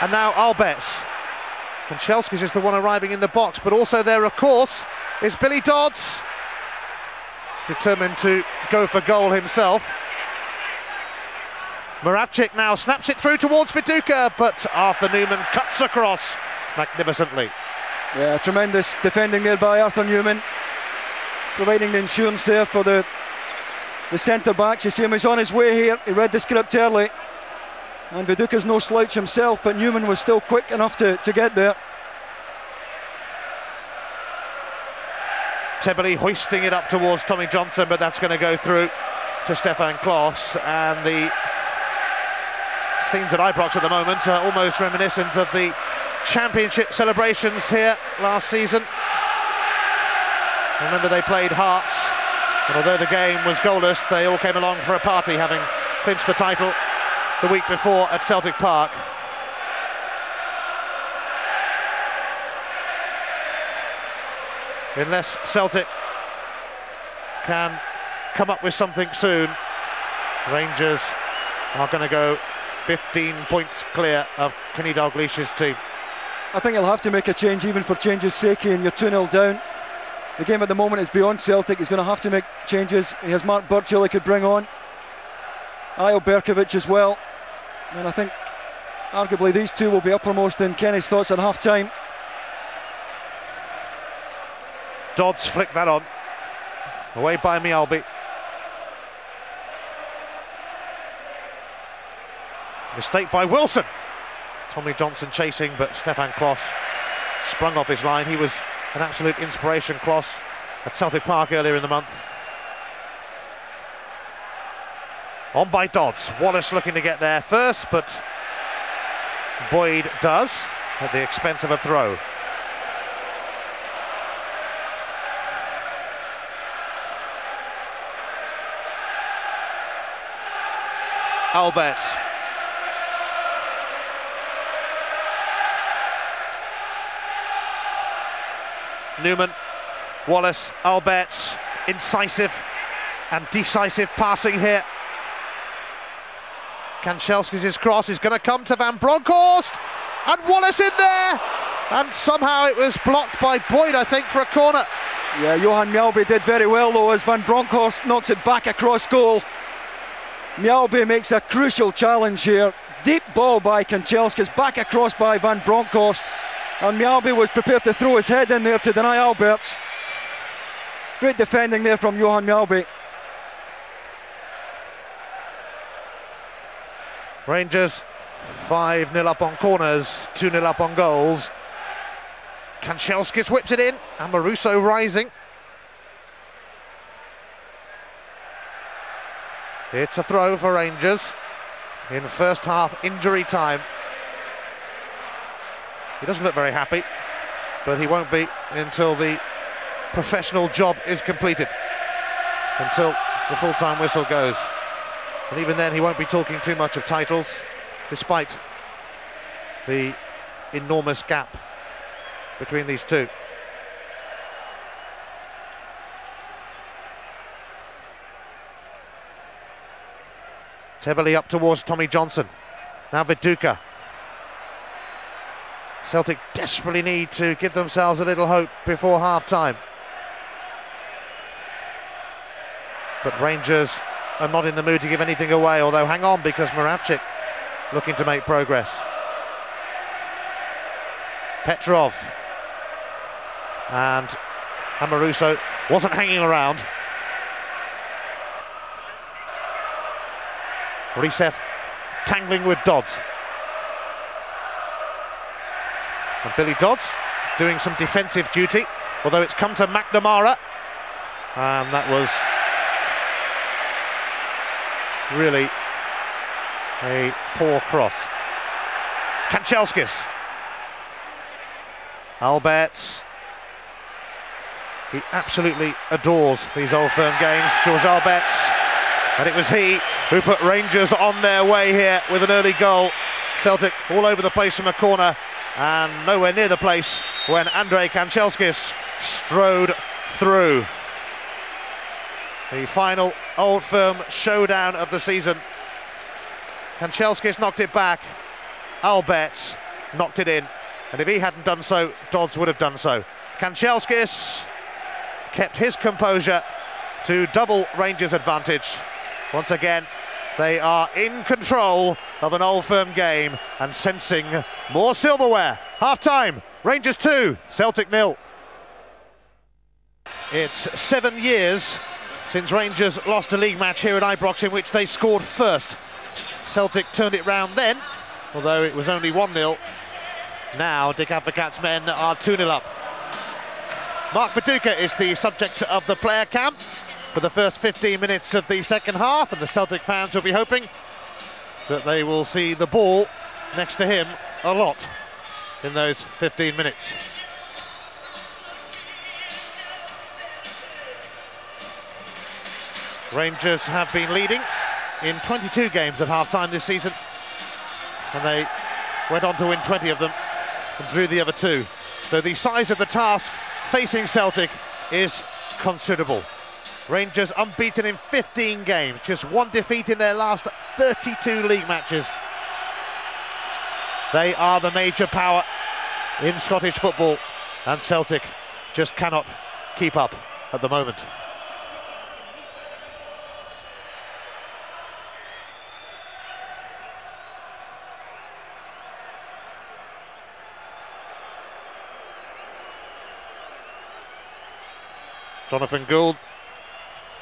And now Albertz. Kanchelskis is the one arriving in the box, but also there, of course, is Billy Dodds. Determined to go for goal himself. Moravcik now snaps it through towards Viduka, but Arthur Numan cuts across magnificently. Yeah, tremendous defending there by Arthur Numan, providing the insurance there for the the centre back. You see him, he's on his way here. He read the script early, and Viduka's no slouch himself, but Newman was still quick enough to, to get there. Tebily hoisting it up towards Tommy Johnson, but that's going to go through to Stefan Klos, and the scenes at Ibrox at the moment are almost reminiscent of the championship celebrations here last season. Remember they played Hearts, and although the game was goalless, they all came along for a party, having clinched the title the week before at Celtic Park. Unless Celtic can come up with something soon, Rangers are going to go 15 points clear of Kenny Dalglish's team. I think he'll have to make a change even for change's sake and you're 2-0 down. The game at the moment is beyond Celtic. He's going to have to make changes. He has Mark Burchill he could bring on. Eyal Berkovic as well. And I think arguably these two will be uppermost in Kenny's thoughts at half time. Dodds flick that on. Away by Mjällby. Mistake by Wilson. Tommy Johnson chasing, but Stefan Klos sprung off his line. He was an absolute inspiration, Klos, at Celtic Park earlier in the month. On by Dodds. Wallace looking to get there first, but Boyd does at the expense of a throw. Albertz. Numan, Wallace, Albertz, incisive and decisive passing here. Kanchelskis' cross is going to come to Van Bronckhorst, and Wallace in there, and somehow it was blocked by Boyd, I think, for a corner. Yeah, Johan Mjällby did very well though as Van Bronckhorst knocks it back across goal. Mjällby makes a crucial challenge here. Deep ball by Kanchelskis, back across by Van Bronckhorst. And Mjällby was prepared to throw his head in there to deny Albertz. Great defending there from Johan Mjällby. Rangers 5 0 up on corners, 2 0 up on goals. Kanchelskis whips it in, and Amoruso rising. It's a throw for Rangers in first half injury time. He doesn't look very happy, but he won't be until the professional job is completed, until the full-time whistle goes. And even then, he won't be talking too much of titles, despite the enormous gap between these two. It's heavily up towards Tommy Johnson. Now Viduka. Celtic desperately need to give themselves a little hope before half time. But Rangers are not in the mood to give anything away, although hang on because Moravcik looking to make progress. Petrov and Amoruso wasn't hanging around. Riseth tangling with Dodds. And Billy Dodds doing some defensive duty, although it's come to McNamara. And that was really a poor cross. Kanchelskis. Albertz. He absolutely adores these old firm games, George Albertz. And it was he who put Rangers on their way here with an early goal. Celtic all over the place from a corner and nowhere near the place when Andrei Kanchelskis strode through. The final Old Firm showdown of the season. Kanchelskis knocked it back. Albertz knocked it in. And if he hadn't done so, Dodds would have done so. Kanchelskis kept his composure to double Rangers' advantage. Once again, they are in control of an old firm game and sensing more silverware. Half time, Rangers 2, Celtic nil. It's seven years since Rangers lost a league match here at Ibrox in which they scored first. Celtic turned it round then, although it was only 1 0. Now Dick Advocaat's men are 2 0 up. Mark Viduka is the subject of the player camp for the first 15 minutes of the second half, and the Celtic fans will be hoping that they will see the ball next to him a lot in those 15 minutes. Rangers have been leading in 22 games at half-time this season, and they went on to win 20 of them and drew the other two. So the size of the task facing Celtic is considerable. Rangers unbeaten in 15 games, just one defeat in their last 32 league matches. They are the major power in Scottish football, and Celtic just cannot keep up at the moment. Jonathan Gould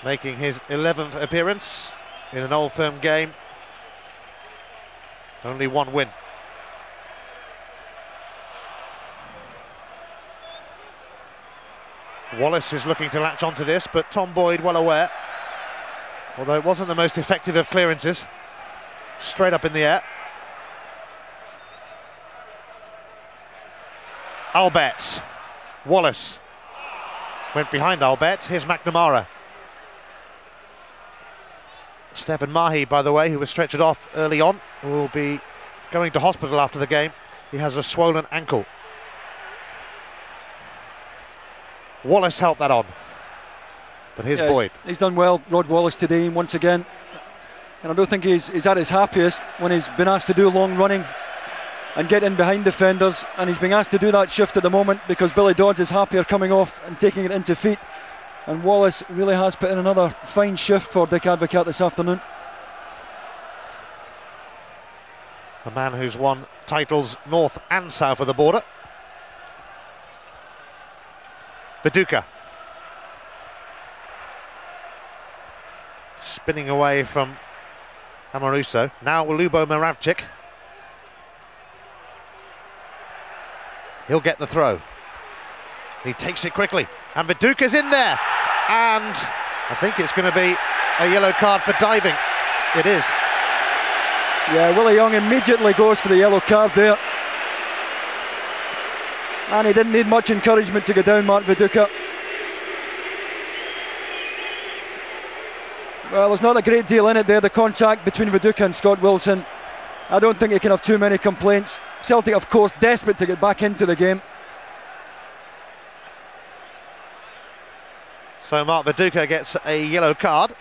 making his 11th appearance in an Old Firm game. Only one win. Wallace is looking to latch onto this, but Tom Boyd well aware. Although it wasn't the most effective of clearances. Straight up in the air. Albertz. Wallace. Went behind Albertz. Here's McNamara. Stefan Mahé, by the way, who was stretchered off early on, will be going to hospital after the game. He has a swollen ankle. Wallace helped that on. But here's Yeah, he's- Boyd. He's, done well, Rod Wallace today, once again. And I don't think he's, he's at his happiest when he's been asked to do long running and get in behind defenders. And he's being asked to do that shift at the moment because Billy Dodds is happier coming off and taking it into feet. And Wallace really has put in another fine shift for Dick Advocaat this afternoon. A man who's won titles north and south of the border. Viduka. Spinning away from Amoruso. Now Lubo Moravcik. He'll get the throw. He takes it quickly. And Viduka's in there. And I think it's going to be a yellow card for diving. It is. Yeah, Willie Young immediately goes for the yellow card there. And he didn't need much encouragement to go down, Mark Viduka. Well, there's not a great deal in it there, the contact between Viduka and Scott Wilson. I don't think he can have too many complaints. Celtic, of course, desperate to get back into the game. So Mark Viduka gets a yellow card.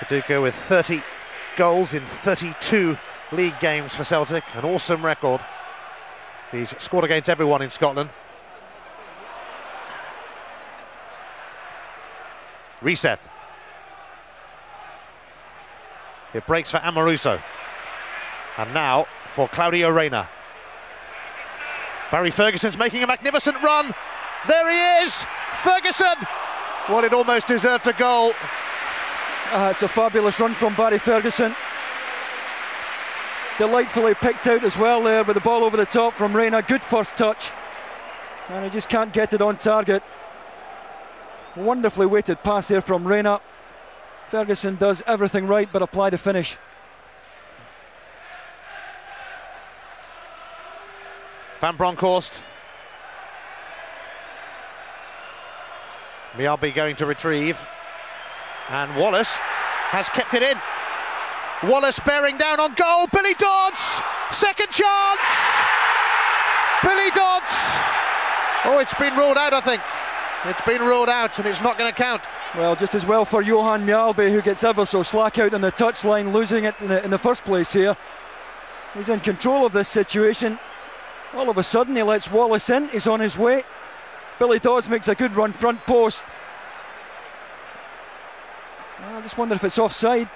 Viduka with 30 goals in 32 league games for Celtic, an awesome record. He's scored against everyone in Scotland. Reset. It breaks for Amoruso. And now for Claudio Reyna. Barry Ferguson's making a magnificent run. There he is! Ferguson! Well, it almost deserved a goal. Uh, it's a fabulous run from Barry Ferguson. Delightfully picked out as well there with the ball over the top from Reyna. Good first touch. And he just can't get it on target. Wonderfully weighted pass here from Reyna. Ferguson does everything right but apply the finish. Van Bronckhorst. Mjällby going to retrieve. And Wallace has kept it in. Wallace bearing down on goal. Billy Dodds! Second chance! Billy Dodds! Oh, it's been ruled out, I think. It's been ruled out and it's not going to count. Well, just as well for Johan Mjällby, who gets ever so slack out on the touchline, losing it in the, in the first place here. He's in control of this situation. All of a sudden, he lets Wallace in. He's on his way. Billy Dodds makes a good run front post. Ah, I just wonder if it's offside.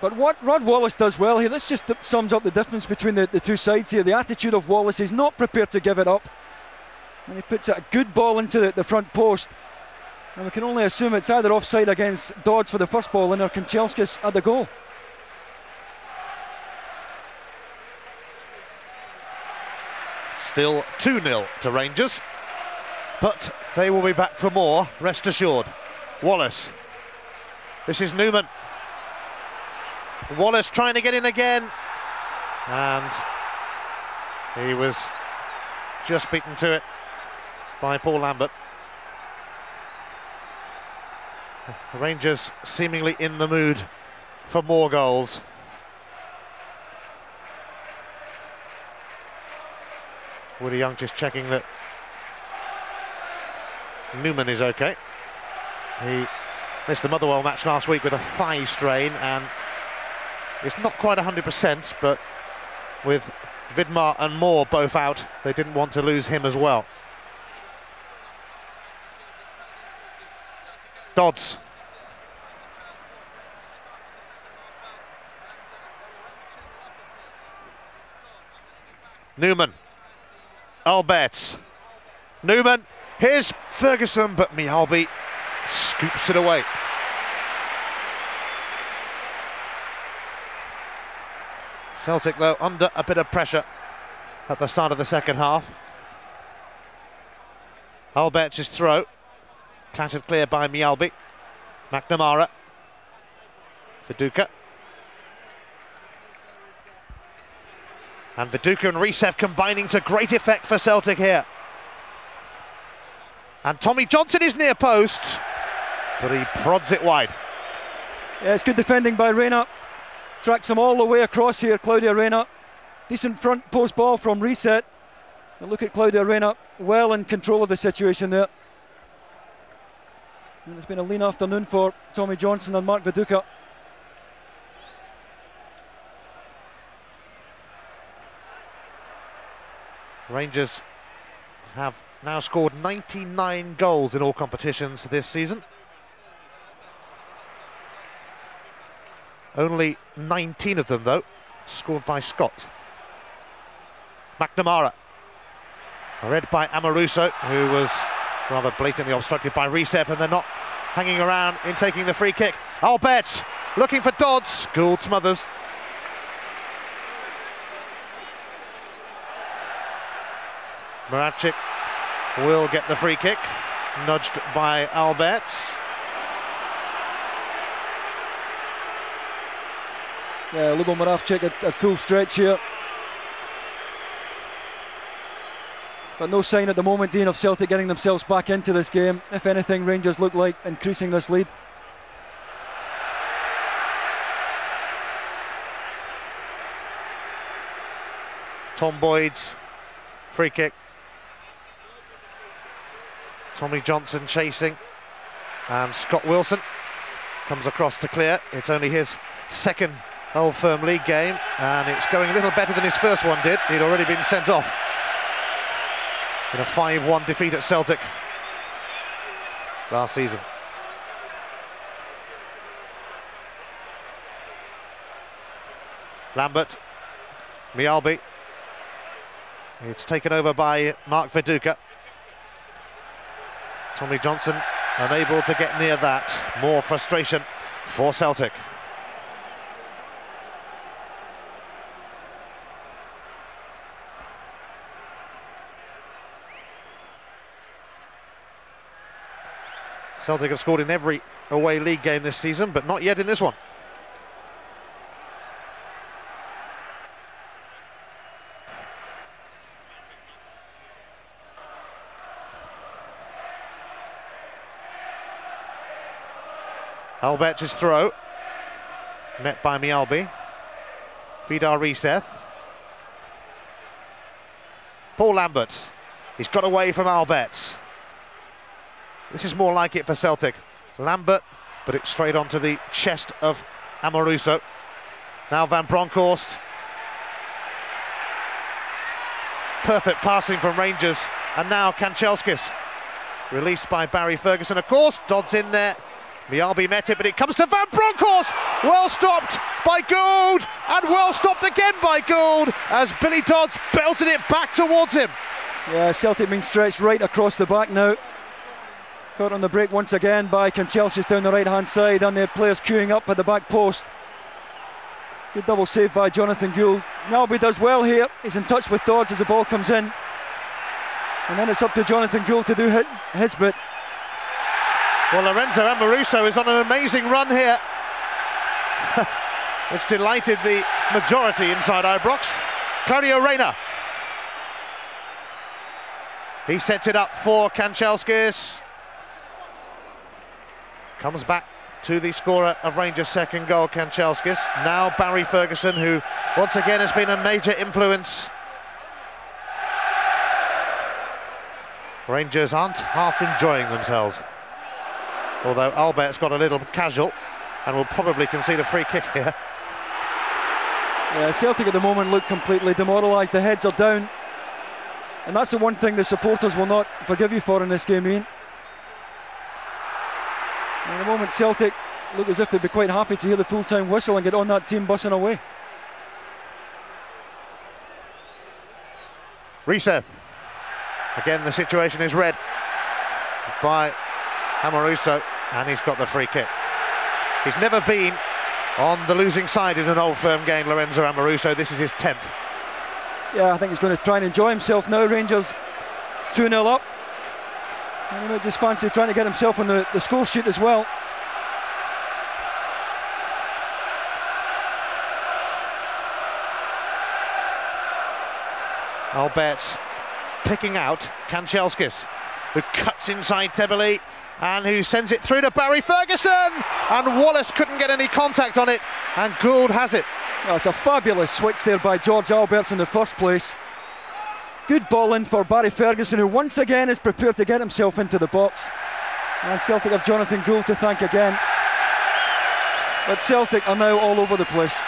But what Rod Wallace does well here, this just sums up the difference between the, the two sides here. The attitude of Wallace is not prepared to give it up. And he puts a good ball into the, the front post. And we can only assume it's either offside against Dodds for the first ball in or Kanchelskis at the goal. Still 2 0 to Rangers. But they will be back for more, rest assured. Wallace. This is Numan. Wallace trying to get in again. And he was just beaten to it by Paul Lambert. Rangers seemingly in the mood for more goals. Woody Young just checking that Numan is okay. He missed the Motherwell match last week with a thigh strain and it's not quite 100%, but with Vidmar and Moore both out, they didn't want to lose him as well. Dodds. Numan. Albertz. Numan. Here's Ferguson, but Mjällby scoops it away. Celtic, though, under a bit of pressure at the start of the second half. Albertz' throw. Clattered clear by Mjällby. McNamara. Viduka. And Viduka and Riseth combining to great effect for Celtic here. And Tommy Johnson is near post, but he prods it wide. Yeah, it's good defending by Reyna. Tracks him all the way across here, Claudio Reyna. Decent front post ball from Riseth. Look at Claudio Reyna, well in control of the situation there. And it's been a lean afternoon for Tommy Johnson and Mark Viduka. Rangers have now scored 99 goals in all competitions this season. Only 19 of them, though, scored by Scott. McNamara, read by Amoruso, who was rather blatantly obstructed by Riseth, and they're not hanging around in taking the free kick. Albertz looking for Dodds. Gould smothers. Moravcik will get the free kick, nudged by Albertz. Yeah, Lubo Moravcik at, at full stretch here. But no sign at the moment, Dean, of Celtic getting themselves back into this game. If anything, Rangers look like increasing this lead. Tom Boyd's free kick. Tommy Johnson chasing. And Scott Wilson comes across to clear. It's only his second Old Firm League game, and it's going a little better than his first one did. He'd already been sent off in a 5-1 defeat at Celtic last season. Lambert, Mjällby. It's taken over by Mark Viduka. Tommy Johnson unable to get near that. More frustration for Celtic. Celtic have scored in every away league game this season, but not yet in this one. Albert's throw, met by Mjällby. Vidar Riseth. Paul Lambert, he's got away from Albertz. This is more like it for Celtic. Lambert, but it's straight onto the chest of Amoruso. Now Van Bronckhorst. Perfect passing from Rangers. And now Kanchelskis. Released by Barry Ferguson. Of course, Dodds in there. Mjällby met it, but it comes to Van Bronckhorst. Well stopped by Gould. And well stopped again by Gould as Billy Dodds belted it back towards him. Yeah, Celtic being stretched right across the back now. Caught on the break once again by Kanchelskis down the right hand side and the players queuing up at the back post. Good double save by Jonathan Gould. Mjällby does well here. He's in touch with Dodds as the ball comes in. And then it's up to Jonathan Gould to do his bit. Well, Lorenzo Amoruso is on an amazing run here, which delighted the majority inside Ibrox. Claudio Reyna. He sets it up for Kanchelskis. Comes back to the scorer of Rangers' second goal, Kanchelskis. Now Barry Ferguson, who once again has been a major influence. Rangers aren't half enjoying themselves. Although Albertz got a little casual and will probably concede a free kick here. Yeah, Celtic at the moment look completely demoralised. The heads are down. And that's the one thing the supporters will not forgive you for in this game, Ian. At the moment, Celtic look as if they'd be quite happy to hear the full-time whistle and get on that team bussing away. Riseth. Again, the situation is read by Amoruso, and he's got the free kick. He's never been on the losing side in an old firm game, Lorenzo Amoruso. This is his 10th. Yeah, I think he's going to try and enjoy himself now. Rangers 2 0 up. I don't know, just fancy trying to get himself on the, the score sheet as well. Albertz picking out Kanchelskis, who cuts inside Tebily and who sends it through to Barry Ferguson. And Wallace couldn't get any contact on it, and Gould has it. That's a fabulous switch there by George Albertz in the first place. Good ball in for Barry Ferguson, who once again is prepared to get himself into the box. And Celtic have Jonathan Gould to thank again. But Celtic are now all over the place.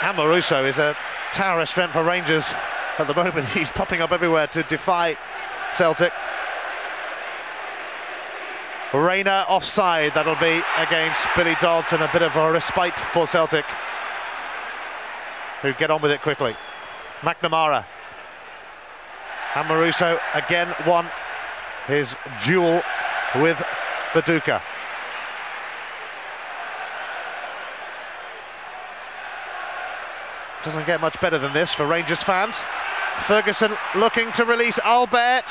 Amoruso is a tower of strength for Rangers at the moment. He's popping up everywhere to defy Celtic. Reyna offside, that'll be against Billy Dodds and a bit of a respite for Celtic, who get on with it quickly. McNamara. Amoruso again won his duel with Viduka. Doesn't get much better than this for Rangers fans. Ferguson looking to release Albert,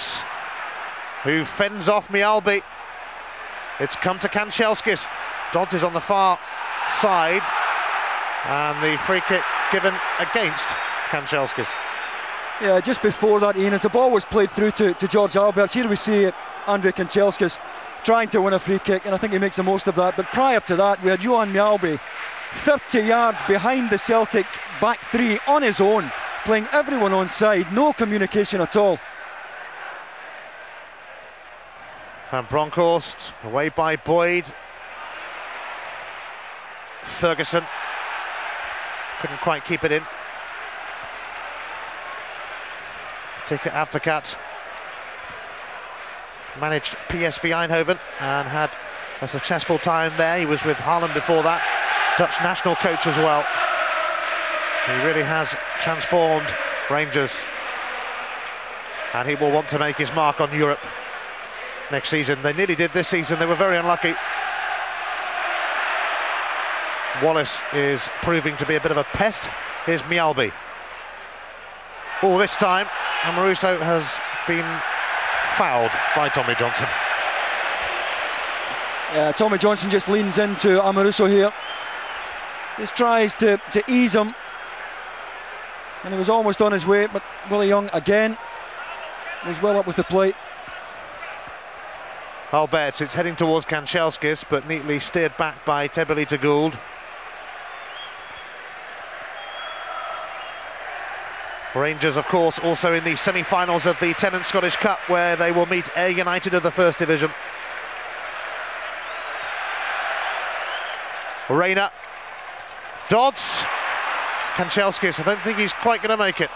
who fends off Mjällby. It's come to Kanchelskis. Dodds is on the far side, and the free kick given against Kanchelskis. Yeah, just before that, Ian, as the ball was played through to, to George Albertz, here we see Andre Kanchelskis trying to win a free kick, and I think he makes the most of that. But prior to that, we had Johan Mjällby 30 yards behind the Celtic back three on his own, playing everyone on side, no communication at all. And Bronckhorst away by Boyd. Ferguson couldn't quite keep it in. Dick Advocaat managed PSV Eindhoven and had a successful time there. He was with Haarlem before that, Dutch national coach as well. He really has transformed Rangers and he will want to make his mark on Europe next season. They nearly did this season, they were very unlucky. Wallace is proving to be a bit of a pest. Here's Mjällby. All this time, Amoruso has been fouled by Tommy Johnson. Yeah, Tommy Johnson just leans into Amoruso here. Just tries to, to ease him. And he was almost on his way, but Willie Young again was well up with the plate. Albertz, it's heading towards Kanchelskis, but neatly steered back by Tebily to Gould. Rangers, of course, also in the semi-finals of the Tennent Scottish Cup, where they will meet Ayr United of the First Division. Reyna, Dodds, Kanchelskis. I don't think he's quite going to make it.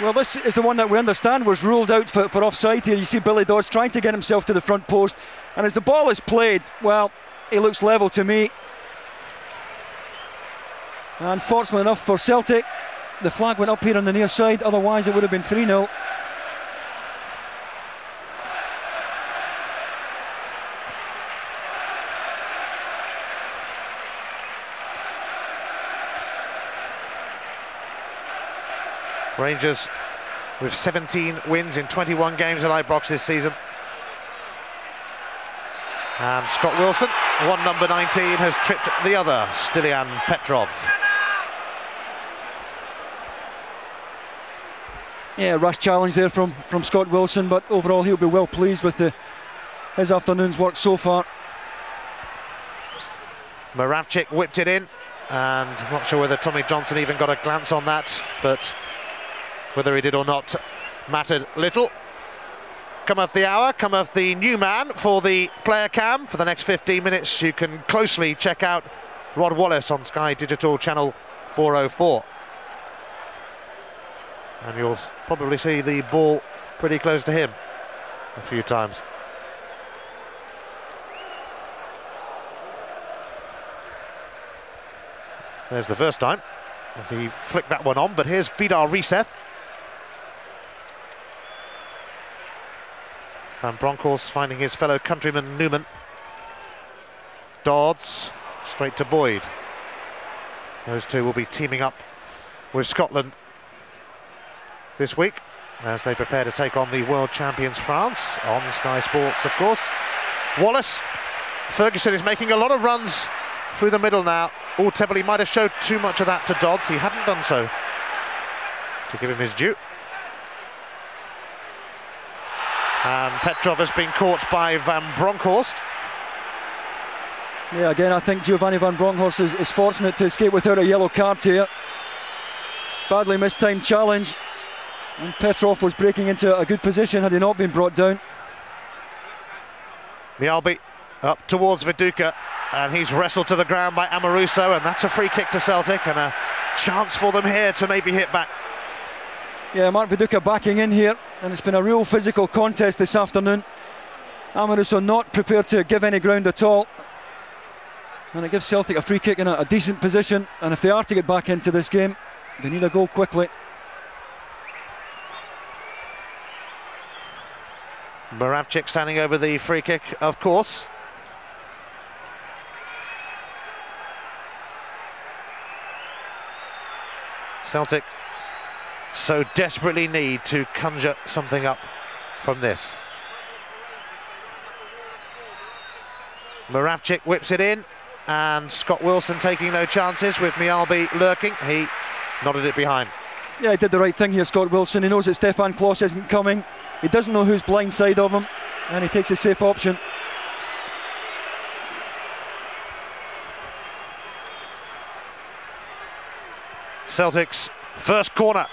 Well, this is the one that we understand was ruled out for, for offside here. You see Billy Dodds trying to get himself to the front post. And as the ball is played, well, he looks level to me. And fortunately enough for Celtic, the flag went up here on the near side, otherwise it would have been 3 0. Rangers with 17 wins in 21 games at Ibrox this season. And Scott Wilson, one number 19, has tripped the other, Stiliyan Petrov. Yeah, rash challenge there from, from Scott Wilson, but overall he'll be well pleased with the, his afternoon's work so far. Moravcik whipped it in, and not sure whether Tommy Johnson even got a glance on that, but whether he did or not mattered little. Come Cometh the hour, come cometh the new man for the player cam. For the next 15 minutes, you can closely check out Rod Wallace on Sky Digital Channel 404. And you'll probably see the ball pretty close to him a few times. There's the first time as he flicked that one on, but here's Vidar Riseth. Van Bronckhorst finding his fellow countryman Numan. Dodds straight to Boyd. Those two will be teaming up with Scotland this week as they prepare to take on the world champions France on Sky Sports, of course. Wallace, Ferguson is making a lot of runs through the middle now. Tebily might have showed too much of that to Dodds. He hadn't done so. To give him his due. And Petrov has been caught by Van Bronckhorst. Yeah, again, I think Giovanni Van Bronckhorst is, is fortunate to escape without a yellow card here. Badly missed mistimed challenge. And Petrov was breaking into a good position had he not been brought down. Mjällby up towards Viduka and he's wrestled to the ground by Amoruso and that's a free kick to Celtic and a chance for them here to maybe hit back. Yeah, Mark Viduka backing in here and it's been a real physical contest this afternoon. Amoruso not prepared to give any ground at all. And it gives Celtic a free kick in a, a decent position and if they are to get back into this game, they need a goal quickly. Moravcik standing over the free kick, of course. Celtic so desperately need to conjure something up from this. Moravcik whips it in, and Scott Wilson taking no chances with Mjällby lurking. He nodded it behind. Yeah, he did the right thing here, Scott Wilson. He knows that Stefan Klos isn't coming. He doesn't know who's blind side of him, and he takes a safe option. Celtic's first corner.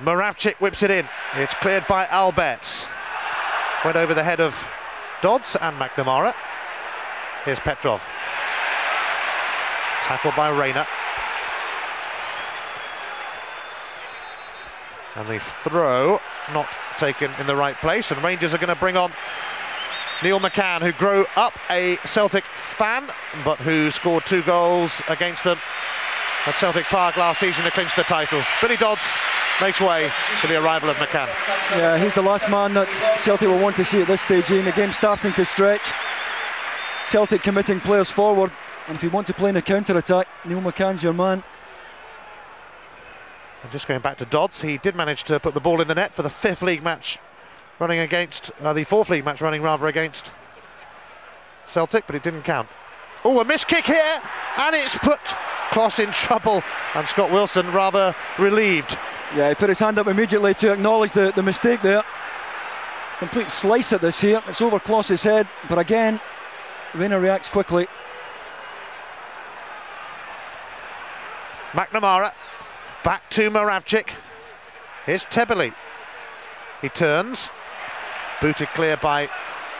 Moravcik whips it in. It's cleared by Albertz. Went over the head of Dodds and McNamara. Here's Petrov. Tackled by Reyna. And the throw not taken in the right place. And Rangers are going to bring on Neil McCann, who grew up a Celtic fan, but who scored two goals against them at Celtic Park last season to clinch the title. Billy Dodds makes way for the arrival of McCann. Yeah, he's the last man that Celtic will want to see at this stage in the game starting to stretch. Celtic committing players forward, and if you want to play in a counter-attack, Neil McCann's your man. And just going back to Dodds, he did manage to put the ball in the net for the fifth league match running against, uh, the fourth league match running rather against Celtic, but it didn't count. Oh, a miss kick here, and it's put Klos in trouble, and Scott Wilson rather relieved. Yeah, he put his hand up immediately to acknowledge the, the mistake there. Complete slice at this here, it's over Klos's head, but again, Reyna reacts quickly. McNamara back to Moravcik. Here's Tebily. He turns, booted clear by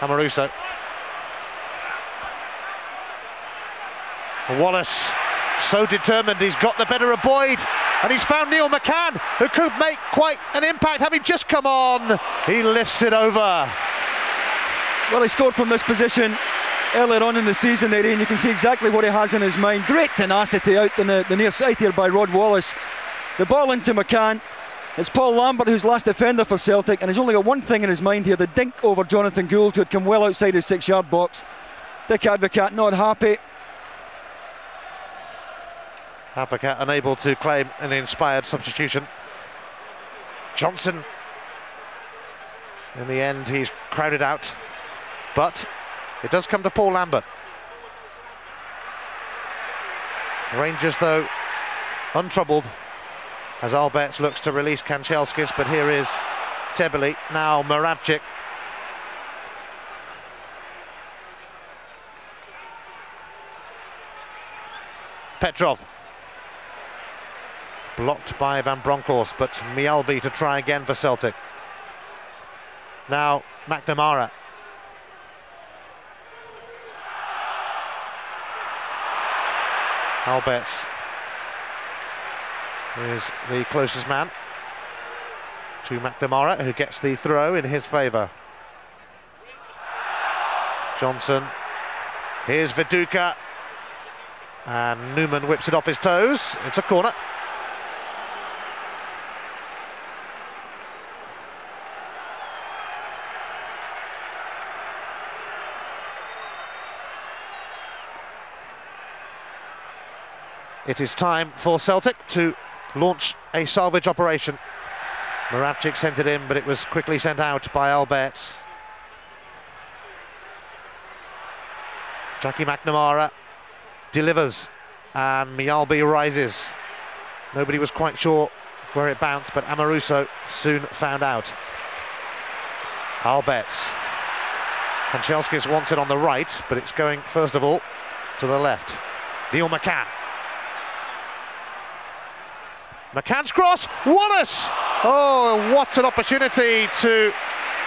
Amoruso. Wallace, so determined, he's got the better of Boyd, and he's found Neil McCann, who could make quite an impact, having just come on. He lifts it over. Well, he scored from this position earlier on in the season there, and you can see exactly what he has in his mind. Great tenacity out in the, the near side here by Rod Wallace. The ball into McCann. It's Paul Lambert who's last defender for Celtic, and he's only got one thing in his mind here the dink over Jonathan Gould, who had come well outside his six yard box. Dick Advocaat not happy. Advocaat unable to claim an inspired substitution. Johnson, in the end, he's crowded out, but it does come to Paul Lambert. Rangers, though, untroubled as Albertz looks to release Kanchelskis, but here is Tebily, now Moravcik. Petrov. Blocked by Van Bronckhorst, but Mjällby to try again for Celtic. Now McNamara. Albertz is the closest man to McNamara, who gets the throw in his favour. Johnson. Here's Viduka. And Numan whips it off his toes. It's a corner. It is time for Celtic to launch a salvage operation. Moravcik sent it in, but it was quickly sent out by Albertz. Jackie McNamara delivers, and Mjällby rises. Nobody was quite sure where it bounced, but Amoruso soon found out. Albertz. Kanchelskis wants it on the right, but it's going, first of all, to the left. Neil McCann. McCann's cross, Wallace! Oh, what an opportunity to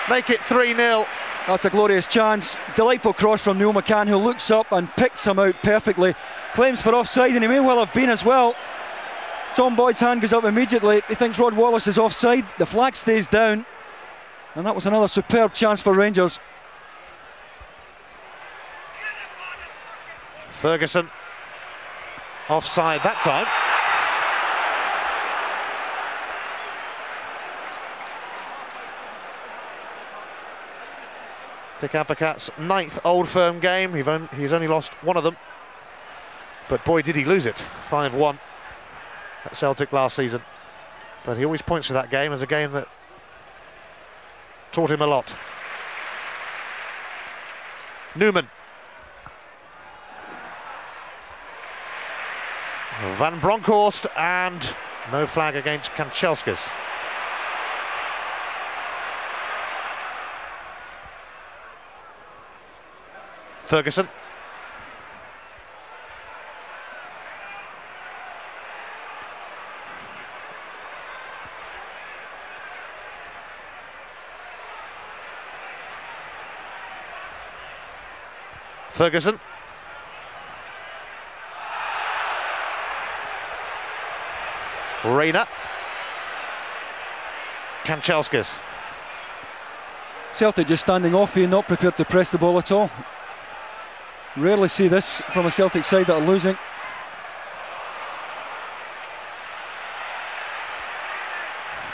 make it 3-0. That's a glorious chance. Delightful cross from Neil McCann, who looks up and picks him out perfectly. Claims for offside, and he may well have been as well. Tom Boyd's hand goes up immediately. He thinks Rod Wallace is offside. The flag stays down. And that was another superb chance for Rangers. Ferguson offside that time. Dick Advocaat's ninth Old Firm game. He's only lost one of them. But boy, did he lose it. 5-1 at Celtic last season. But he always points to that game as a game that taught him a lot. Numan. Van Bronckhorst and no flag against Kanchelskis. Ferguson. Ferguson. Reyna. Kanchelskis. Celtic just standing off here, not prepared to press the ball at all. Rarely see this from a Celtic side that are losing.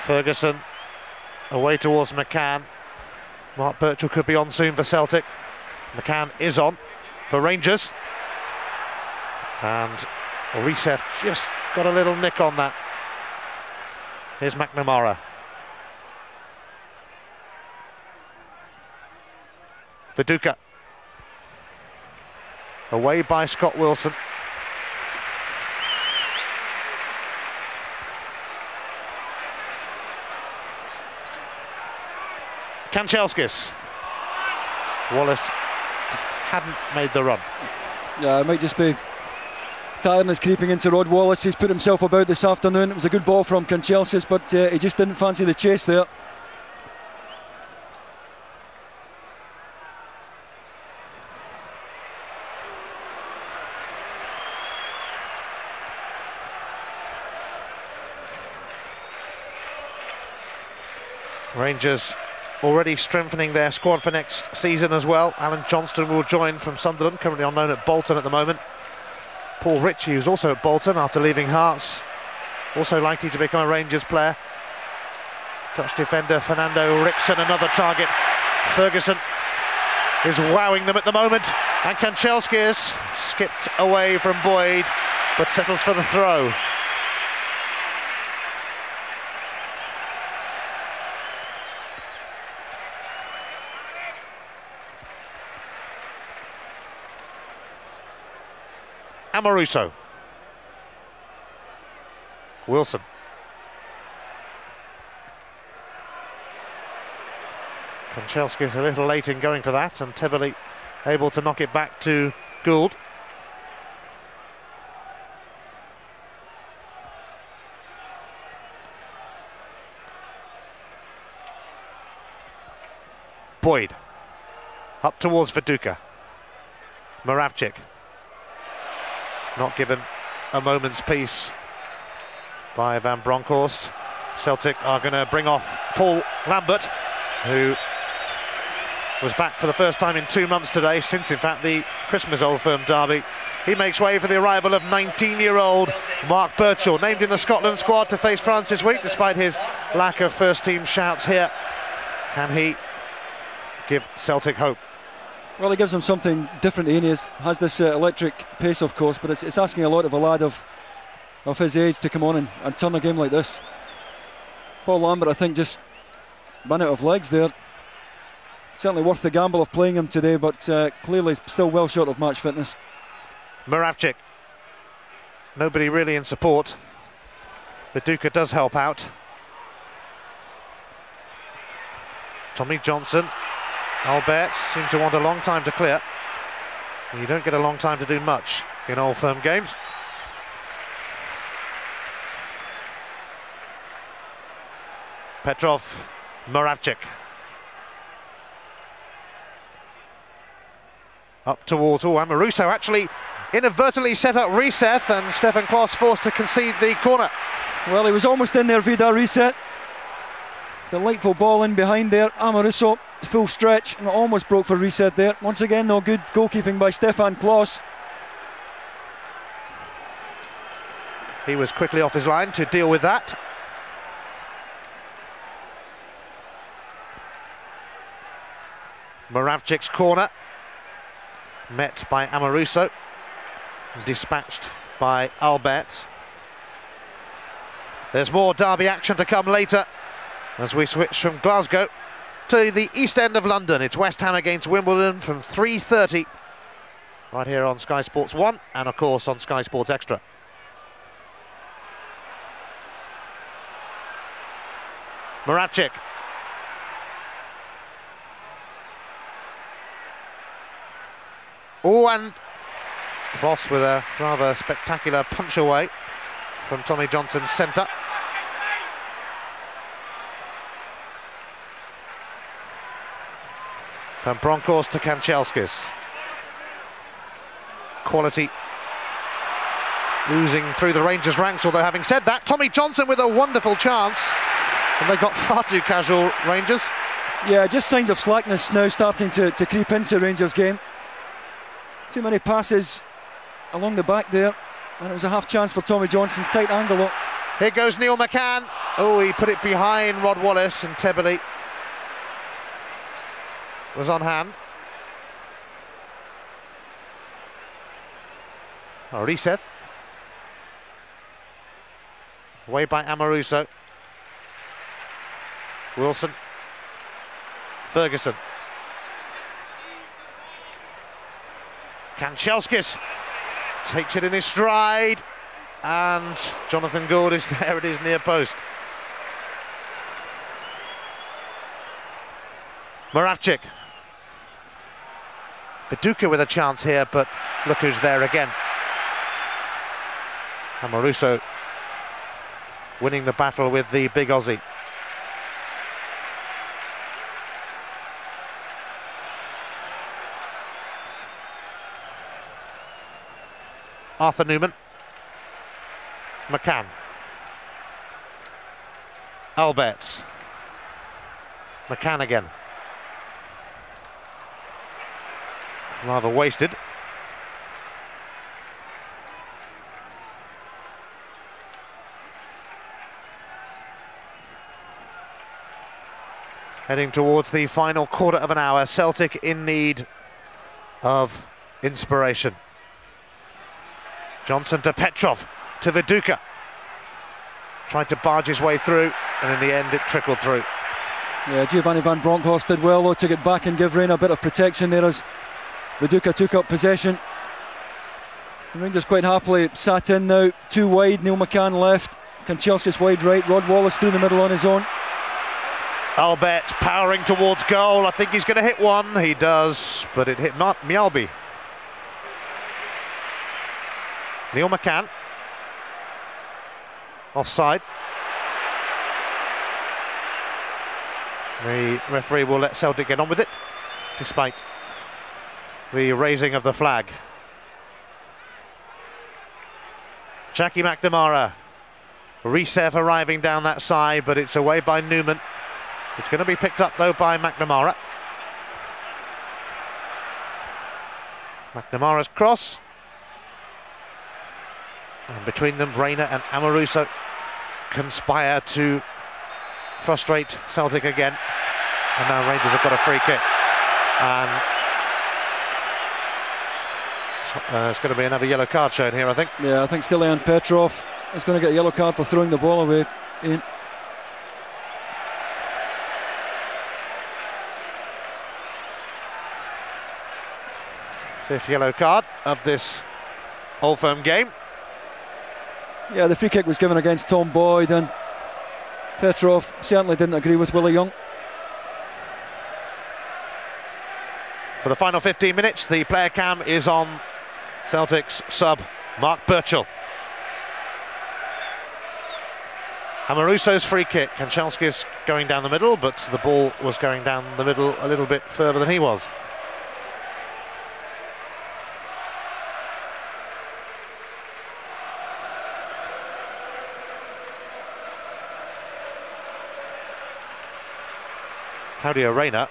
Ferguson away towards McCann. Mark Burchill could be on soon for Celtic. McCann is on for Rangers. And Riseth just got a little nick on that. Here's McNamara. Viduka away by Scott Wilson. Kanchelskis. Wallace hadn't made the run. Yeah, it might just be tiredness creeping into Rod Wallace. He's put himself about this afternoon. It was a good ball from Kanchelskis, but uh, he just didn't fancy the chase there. Rangers already strengthening their squad for next season as well. Alan Johnston will join from Sunderland, currently loan at Bolton at the moment. Paul Ritchie, who's also at Bolton after leaving Hearts, also likely to become a Rangers player. Dutch defender Fernando Ricksen, another target. Ferguson is wowing them at the moment, and Kanchelskis skipped away from Boyd, but settles for the throw. Amoruso. Wilson. Kanchelskis a little late in going for that, and Tebily able to knock it back to Gould. Boyd. Up towards Viduka. Moravcik not given a moment's peace by Van Bronckhorst. Celtic are going to bring off Paul Lambert, who was back for the first time in two months today, since in fact the Christmas Old Firm derby. He makes way for the arrival of 19-year-old Mark Burchill, named in the Scotland squad to face France this week, despite his lack of first-team shouts here. Can he give Celtic hope? Well, he gives him something different. He has this uh, electric pace, of course, but it's, it's, asking a lot of a lad of of his age to come on and, and turn a game like this. Paul Lambert, I think, just ran out of legs there. Certainly worth the gamble of playing him today, but uh, clearly still well short of match fitness. Moravcik. Nobody really in support. Viduka does help out. Tommy Johnson. Albertz seem to want a long time to clear. You don't get a long time to do much in Old Firm games. Petrov, Moravcik. Up towards, oh, Amoruso actually inadvertently set up Riseth and Stefan Klos forced to concede the corner. Well, he was almost in there, Vidar Riseth. Delightful ball in behind there. Amoruso, full stretch, and almost broke for Riseth there. Once again, though, good goalkeeping by Stefan Klos. He was quickly off his line to deal with that. Moravcik's corner, met by Amoruso, dispatched by Albertz. There's more derby action to come later as we switch from Glasgow to the east end of London. It's West Ham against Wimbledon from 3.30 right here on Sky Sports 1 and of course on Sky Sports Extra. Moravcik. Oh, and Klos with a rather spectacular punch away from Tommy Johnson's centre. From Bronckhorst to Kanchelskis. Quality losing through the Rangers ranks, although having said that, Tommy Johnson with a wonderful chance. And they got far too casual, Rangers. Yeah, just signs of slackness now starting to, to creep into Rangers' game. Too many passes along the back there, and it was a half chance for Tommy Johnson. Tight angle. Look. Here goes Neil McCann. Oh, he put it behind Rod Wallace and Tebily was on hand. Oh, Riseth. Away by Amoruso. Wilson. Ferguson. Kanchelskis takes it in his stride and Jonathan Gould is there at his near post. Moravcik Viduka with a chance here, but look who's there again. Amoruso winning the battle with the big Aussie. Arthur Numan. McCann. Albertz. McCann again. Rather wasted. Heading towards the final quarter of an hour, Celtic in need of inspiration. Johnson to Petrov, to Viduka. Tried to barge his way through, and in the end it trickled through. Yeah, Giovanni Van Bronckhorst did well though to get back and give Reyna a bit of protection there as Viduka took up possession. Rangers quite happily sat in now, too wide, Neil McCann left, Kanchelskis wide right, Rod Wallace through the middle on his own. Albert powering towards goal, I think he's going to hit one, he does, but it hit not Mjällby. Neil McCann, offside. The referee will let Celtic get on with it, despite the raising of the flag. Jackie McNamara. Riseth arriving down that side, but it's away by Numan. It's going to be picked up, though, by McNamara. McNamara's cross. And between them, Reyna and Amoruso conspire to frustrate Celtic again. And now Rangers have got a free kick. And uh, it's going to be another yellow card shown here, I think. Yeah, I think Stiliyan Petrov is going to get a yellow card for throwing the ball away. In. Fifth yellow card of this Old Firm game. Yeah, the free kick was given against Tom Boyd, and Petrov certainly didn't agree with Willie Young. For the final 15 minutes, the player cam is on Celtic's sub, Mark Burchill. Amoruso's free kick. Kanchelskis going down the middle, but the ball was going down the middle a little bit further than he was. Claudio Reyna,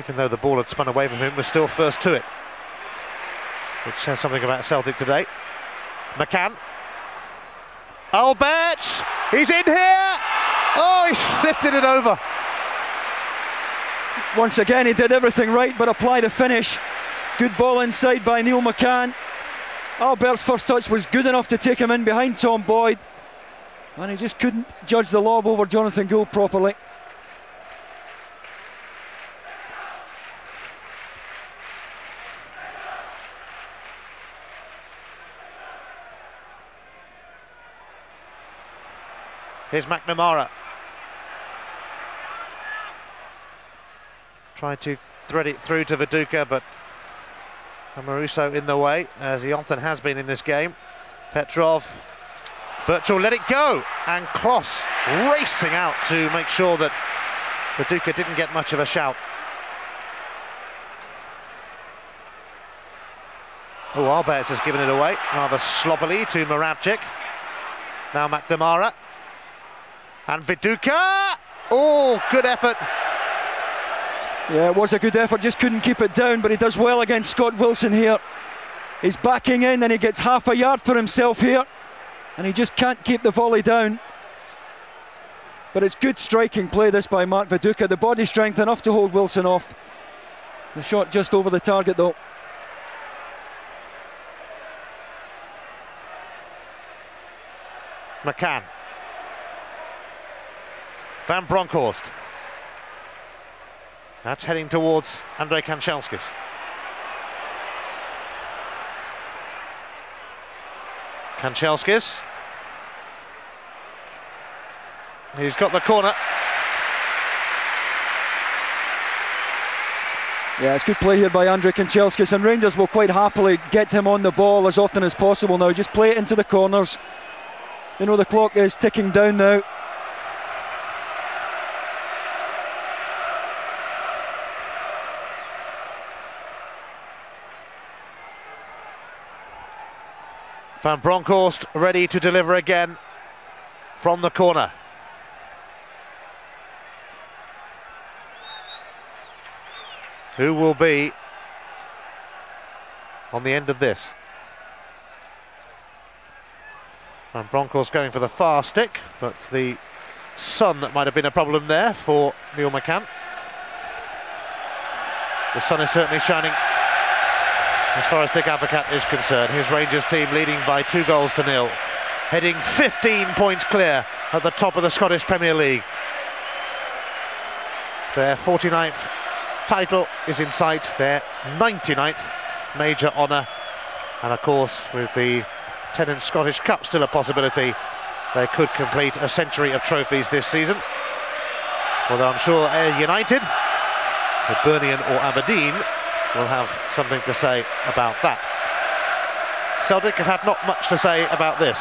even though the ball had spun away from him, was still first to it. Which says something about Celtic today. McCann. Albertz! He's in here! Oh, he's lifted it over. Once again, he did everything right but applied a finish. Good ball inside by Neil McCann. Albertz first touch was good enough to take him in behind Tom Boyd. And he just couldn't judge the lob over Jonathan Gould properly. Here's McNamara. Trying to thread it through to Viduka, but Amoruso in the way, as he often has been in this game. Petrov, Burchill let it go, and Klos racing out to make sure that Viduka didn't get much of a shout. Oh, Albertz has given it away rather sloppily to Moravcik. Now McNamara. And Viduka! Oh, good effort. Yeah, it was a good effort, just couldn't keep it down, but he does well against Scott Wilson here. He's backing in and he gets half a yard for himself here, and he just can't keep the volley down. But it's good striking play this by Mark Viduka. The body strength enough to hold Wilson off. The shot just over the target though. McCann. Van Bronckhorst. That's heading towards Andrei Kanchelskis. Kanchelskis. He's got the corner. Yeah, it's good play here by Andrei Kanchelskis, and Rangers will quite happily get him on the ball as often as possible now. Just play it into the corners. You know the clock is ticking down now. Van Bronckhorst ready to deliver again from the corner. Who will be on the end of this? Van Bronckhorst going for the far stick, but the sun that might have been a problem there for Neil McCann. The sun is certainly shining as far as Dick Advocaat is concerned. His Rangers team leading by two goals to nil, heading 15 points clear at the top of the Scottish Premier League. Their 49th title is in sight, their 99th major honour, and of course with the Tennent Scottish Cup still a possibility, they could complete a century of trophies this season. Although I'm sure Ayr United, Hibernian or Aberdeen will have something to say about that. Celtic have had not much to say about this.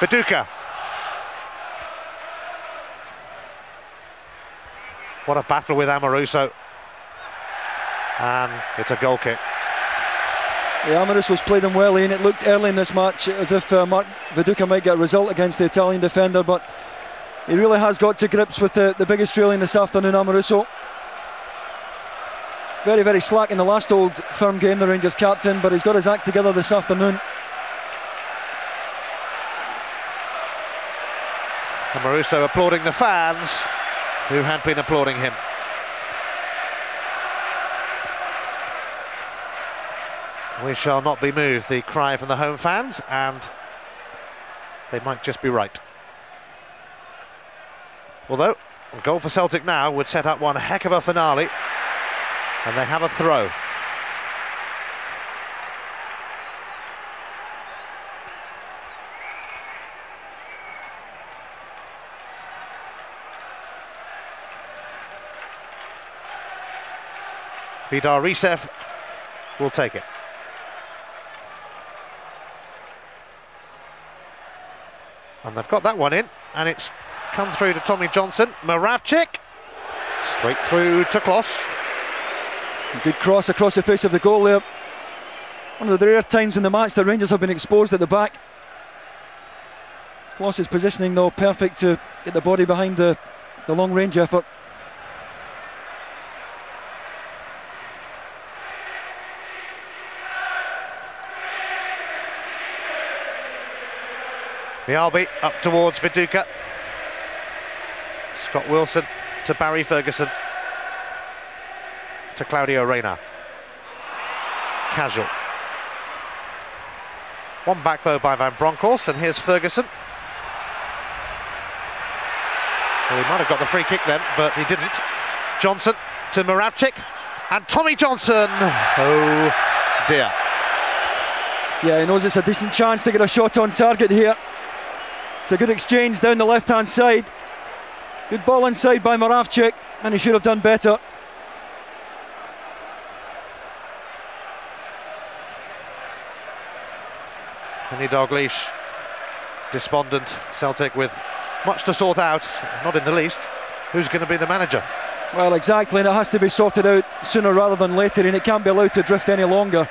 Viduka. What a battle with Amoruso. And it's a goal kick. Yeah, Amoruso's played him well in. It looked early in this match as if uh, Mark Viduka might get a result against the Italian defender, but he really has got to grips with the, the big Australian this afternoon, Amoruso. Very, very slack in the last old firm game, the Rangers captain, but he's got his act together this afternoon. And Amoruso applauding the fans who had been applauding him. We shall not be moved, the cry from the home fans, and they might just be right. Although, a goal for Celtic now would set up one heck of a finale And they have a throw. Vidar Riseth will take it. And they've got that one in, and it's come through to Tommy Johnson. Moravcik, straight through to Klos. Good cross across the face of the goal there. One of the rare times in the match the Rangers have been exposed at the back. Klos's positioning though perfect to get the body behind the, the long range effort. Mjällby up towards Viduka. Scott Wilson to Barry Ferguson. To Claudio Reyna. Casual. One back though by Van Bronckhorst, and here's Ferguson. Well, he might have got the free kick then, but he didn't. Johnson to Moravcik, and Tommy Johnson. Oh dear. Yeah, he knows it's a decent chance to get a shot on target here. It's a good exchange down the left hand side. Good ball inside by Moravcik, and he should have done better. Kenny Dalglish, despondent. Celtic with much to sort out, not in the least. Who's going to be the manager? Well, exactly, and it has to be sorted out sooner rather than later, and it can't be allowed to drift any longer.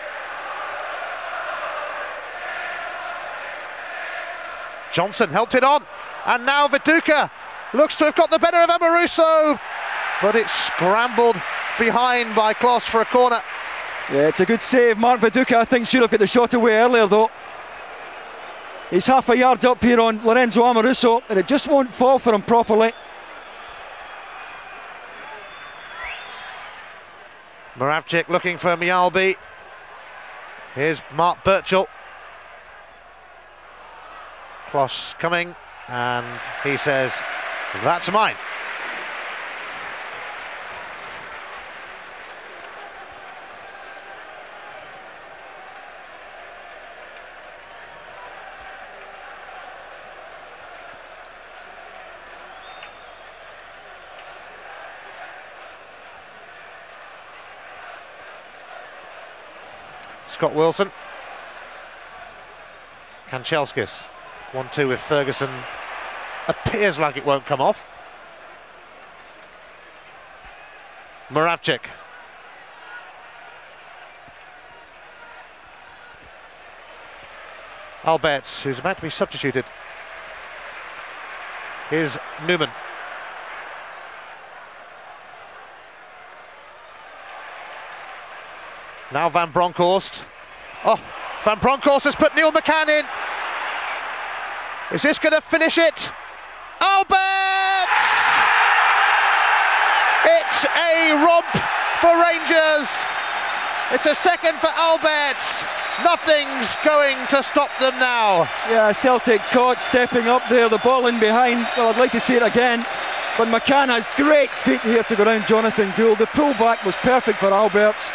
Johnson helped it on, and now Viduka looks to have got the better of Amoruso, but it's scrambled behind by Klos for a corner. Yeah, it's a good save. Mark Viduka, I think, should have got the shot away earlier, though. He's half a yard up here on Lorenzo Amoruso, and it just won't fall for him properly. Moravcik looking for Mjällby. Here's Mark Burchill. Klos coming, and he says, that's mine. Scott Wilson. Kanchelskis. 1-2 with Ferguson. Appears like it won't come off. Moravcik. Albertz, who's about to be substituted. Here's Numan. Now Van Bronckhorst. Oh, Van Bronckhorst has put Neil McCann in. Is this going to finish it? Albertz! It's a romp for Rangers. It's a second for Albertz. Nothing's going to stop them now. Yeah, Celtic caught stepping up there, the ball in behind. Well, I'd like to see it again. But McCann has great feet here to go around Jonathan Gould. The pullback was perfect for Albertz.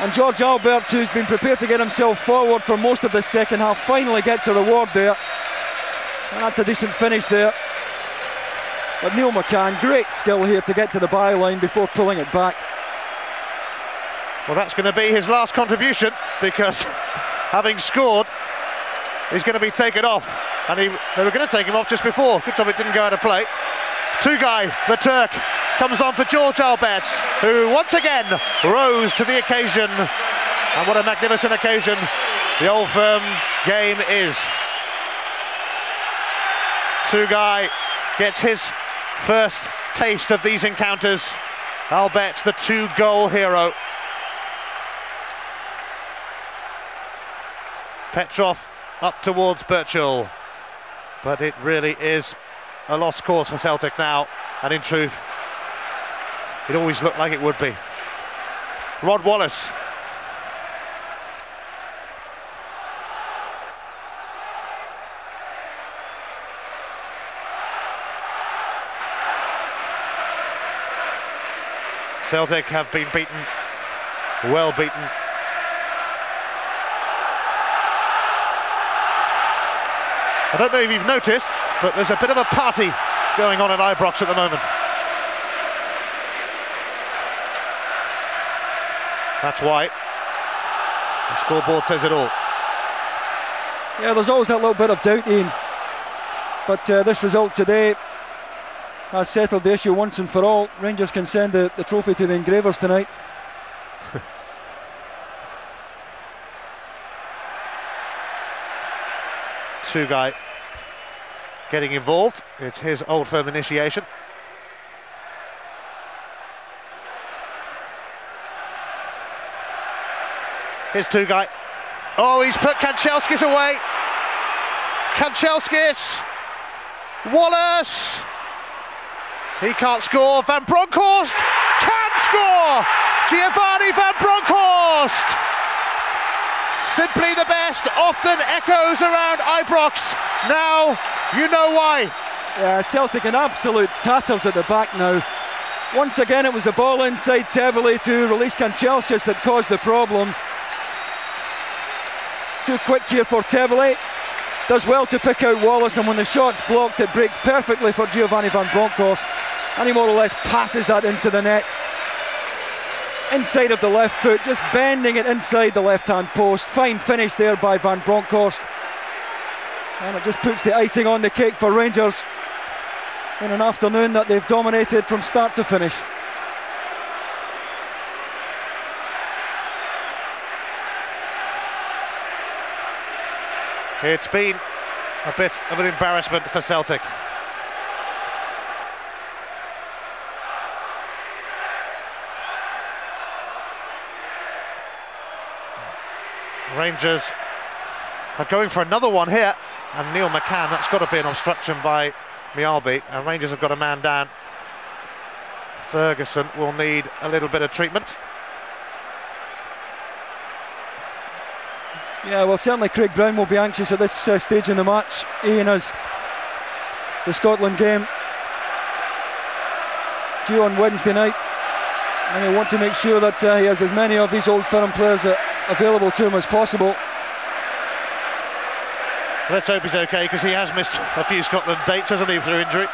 And George Albertz, who's been prepared to get himself forward for most of the second half, finally gets a reward there. And that's a decent finish there. But Neil McCann, great skill here to get to the byline before pulling it back. Well, that's going to be his last contribution because having scored, he's going to be taken off. And he, they were going to take him off just before. Good job it didn't go out of play. Tugay, the Turk, comes on for George Albert, who once again rose to the occasion. And what a magnificent occasion the Old Firm game is. Tugay gets his first taste of these encounters. Albertz, the two-goal hero. Petrov up towards Burchill. But it really is a lost cause for Celtic now. And in truth, it always looked like it would be. Rod Wallace. Celtic have been beaten, well beaten. I don't know if you've noticed, but there's a bit of a party going on at Ibrox at the moment. That's why. The scoreboard says it all. Yeah, there's always that little bit of doubt, Ian. But uh, this result today has settled the issue once and for all. Rangers can send the, the trophy to the engravers tonight. Tugay getting involved. It's his old firm initiation. Here's Tugay. Oh, he's put Kanchelskis away. Kanchelskis. Wallace. He can't score. Van Bronckhorst can score. Giovanni Van Bronckhorst. Simply the best. Often echoes around Ibrox. Now you know why. Yeah, Celtic in absolute tatters at the back now. Once again, it was a ball inside Tebily to release Kanchelskis that caused the problem. Too quick here for Tebily. Does well to pick out Wallace, and when the shot's blocked, it breaks perfectly for Giovanni Van Bronckhorst. And he more or less passes that into the net. Inside of the left foot, just bending it inside the left hand post. Fine finish there by Van Bronckhorst. And it just puts the icing on the cake for Rangers in an afternoon that they've dominated from start to finish. It's been a bit of an embarrassment for Celtic. Rangers are going for another one here, and Neil McCann, that's got to be an obstruction by Mjällby, and Rangers have got a man down. Ferguson will need a little bit of treatment. Yeah, well, certainly Craig Brown will be anxious at this uh, stage in the match. Ian has the Scotland game due on Wednesday night, and he'll want to make sure that uh, he has as many of these old firm players uh, available to him as possible. Let's hope he's okay because he has missed a few Scotland dates, hasn't he, through injury?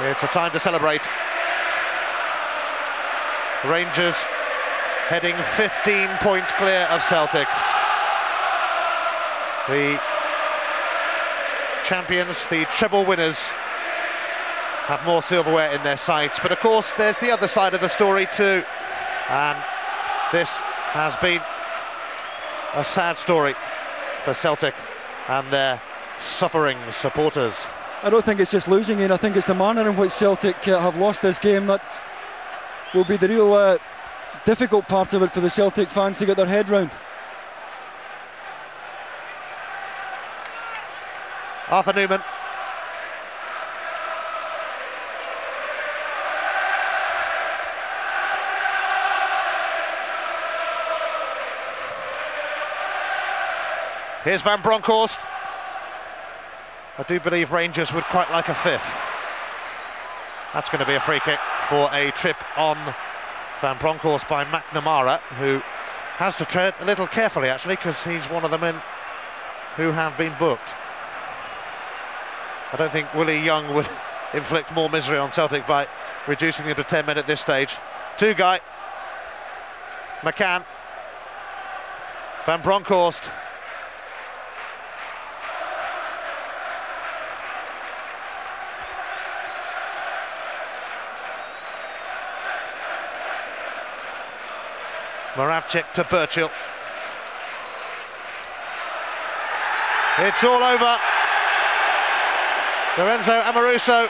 It's a time to celebrate. Rangers heading 15 points clear of Celtic. The champions, the treble winners, have more silverware in their sights. But of course, there's the other side of the story too. And this has been a sad story for Celtic and their suffering supporters. I don't think it's just losing in, I think it's the manner in which Celtic uh, have lost this game that will be the real uh, difficult part of it for the Celtic fans to get their head round. Arthur Numan. Here's Van Bronckhorst. I do believe Rangers would quite like a fifth. That's going to be a free kick for a trip on Van Bronckhorst by McNamara, who has to tread a little carefully actually, because he's one of the men who have been booked. I don't think Willie Young would inflict more misery on Celtic by reducing them to 10 men at this stage. Tugay, McCann, Van Bronckhorst. Moravcik to Burchill. It's all over. Lorenzo Amoruso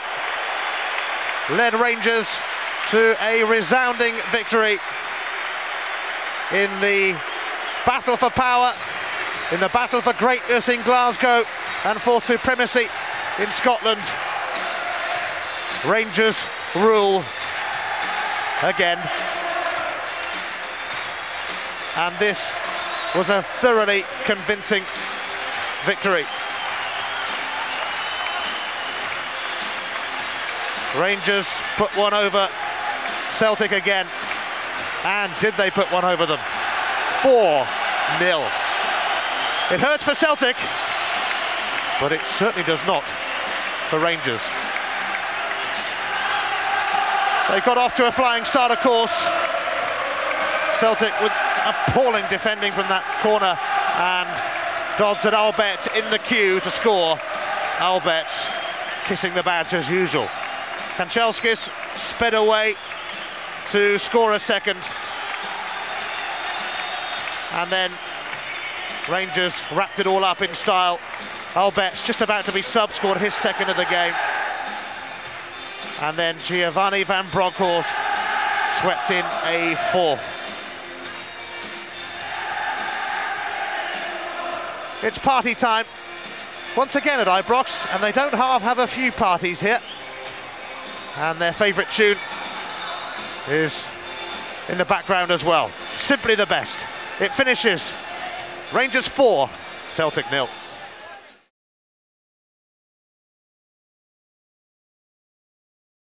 led Rangers to a resounding victory in the battle for power, in the battle for greatness in Glasgow and for supremacy in Scotland. Rangers rule again and this was a thoroughly convincing victory. Rangers put one over Celtic again. And did they put one over them? 4 nil. It hurts for Celtic, but it certainly does not for Rangers. They got off to a flying start, of course. Celtic with appalling defending from that corner, and Dodds and Albertz in the queue to score. Albertz kissing the badge as usual. Kanchelskis sped away to score a second. And then Rangers wrapped it all up in style. Albertz just about to be sub, scored his second of the game. And then Giovanni van Bronckhorst swept in a fourth. It's party time once again at Ibrox, and they don't half have a few parties here. And their favourite tune is in the background as well. Simply the best. It finishes Rangers 4, Celtic nil.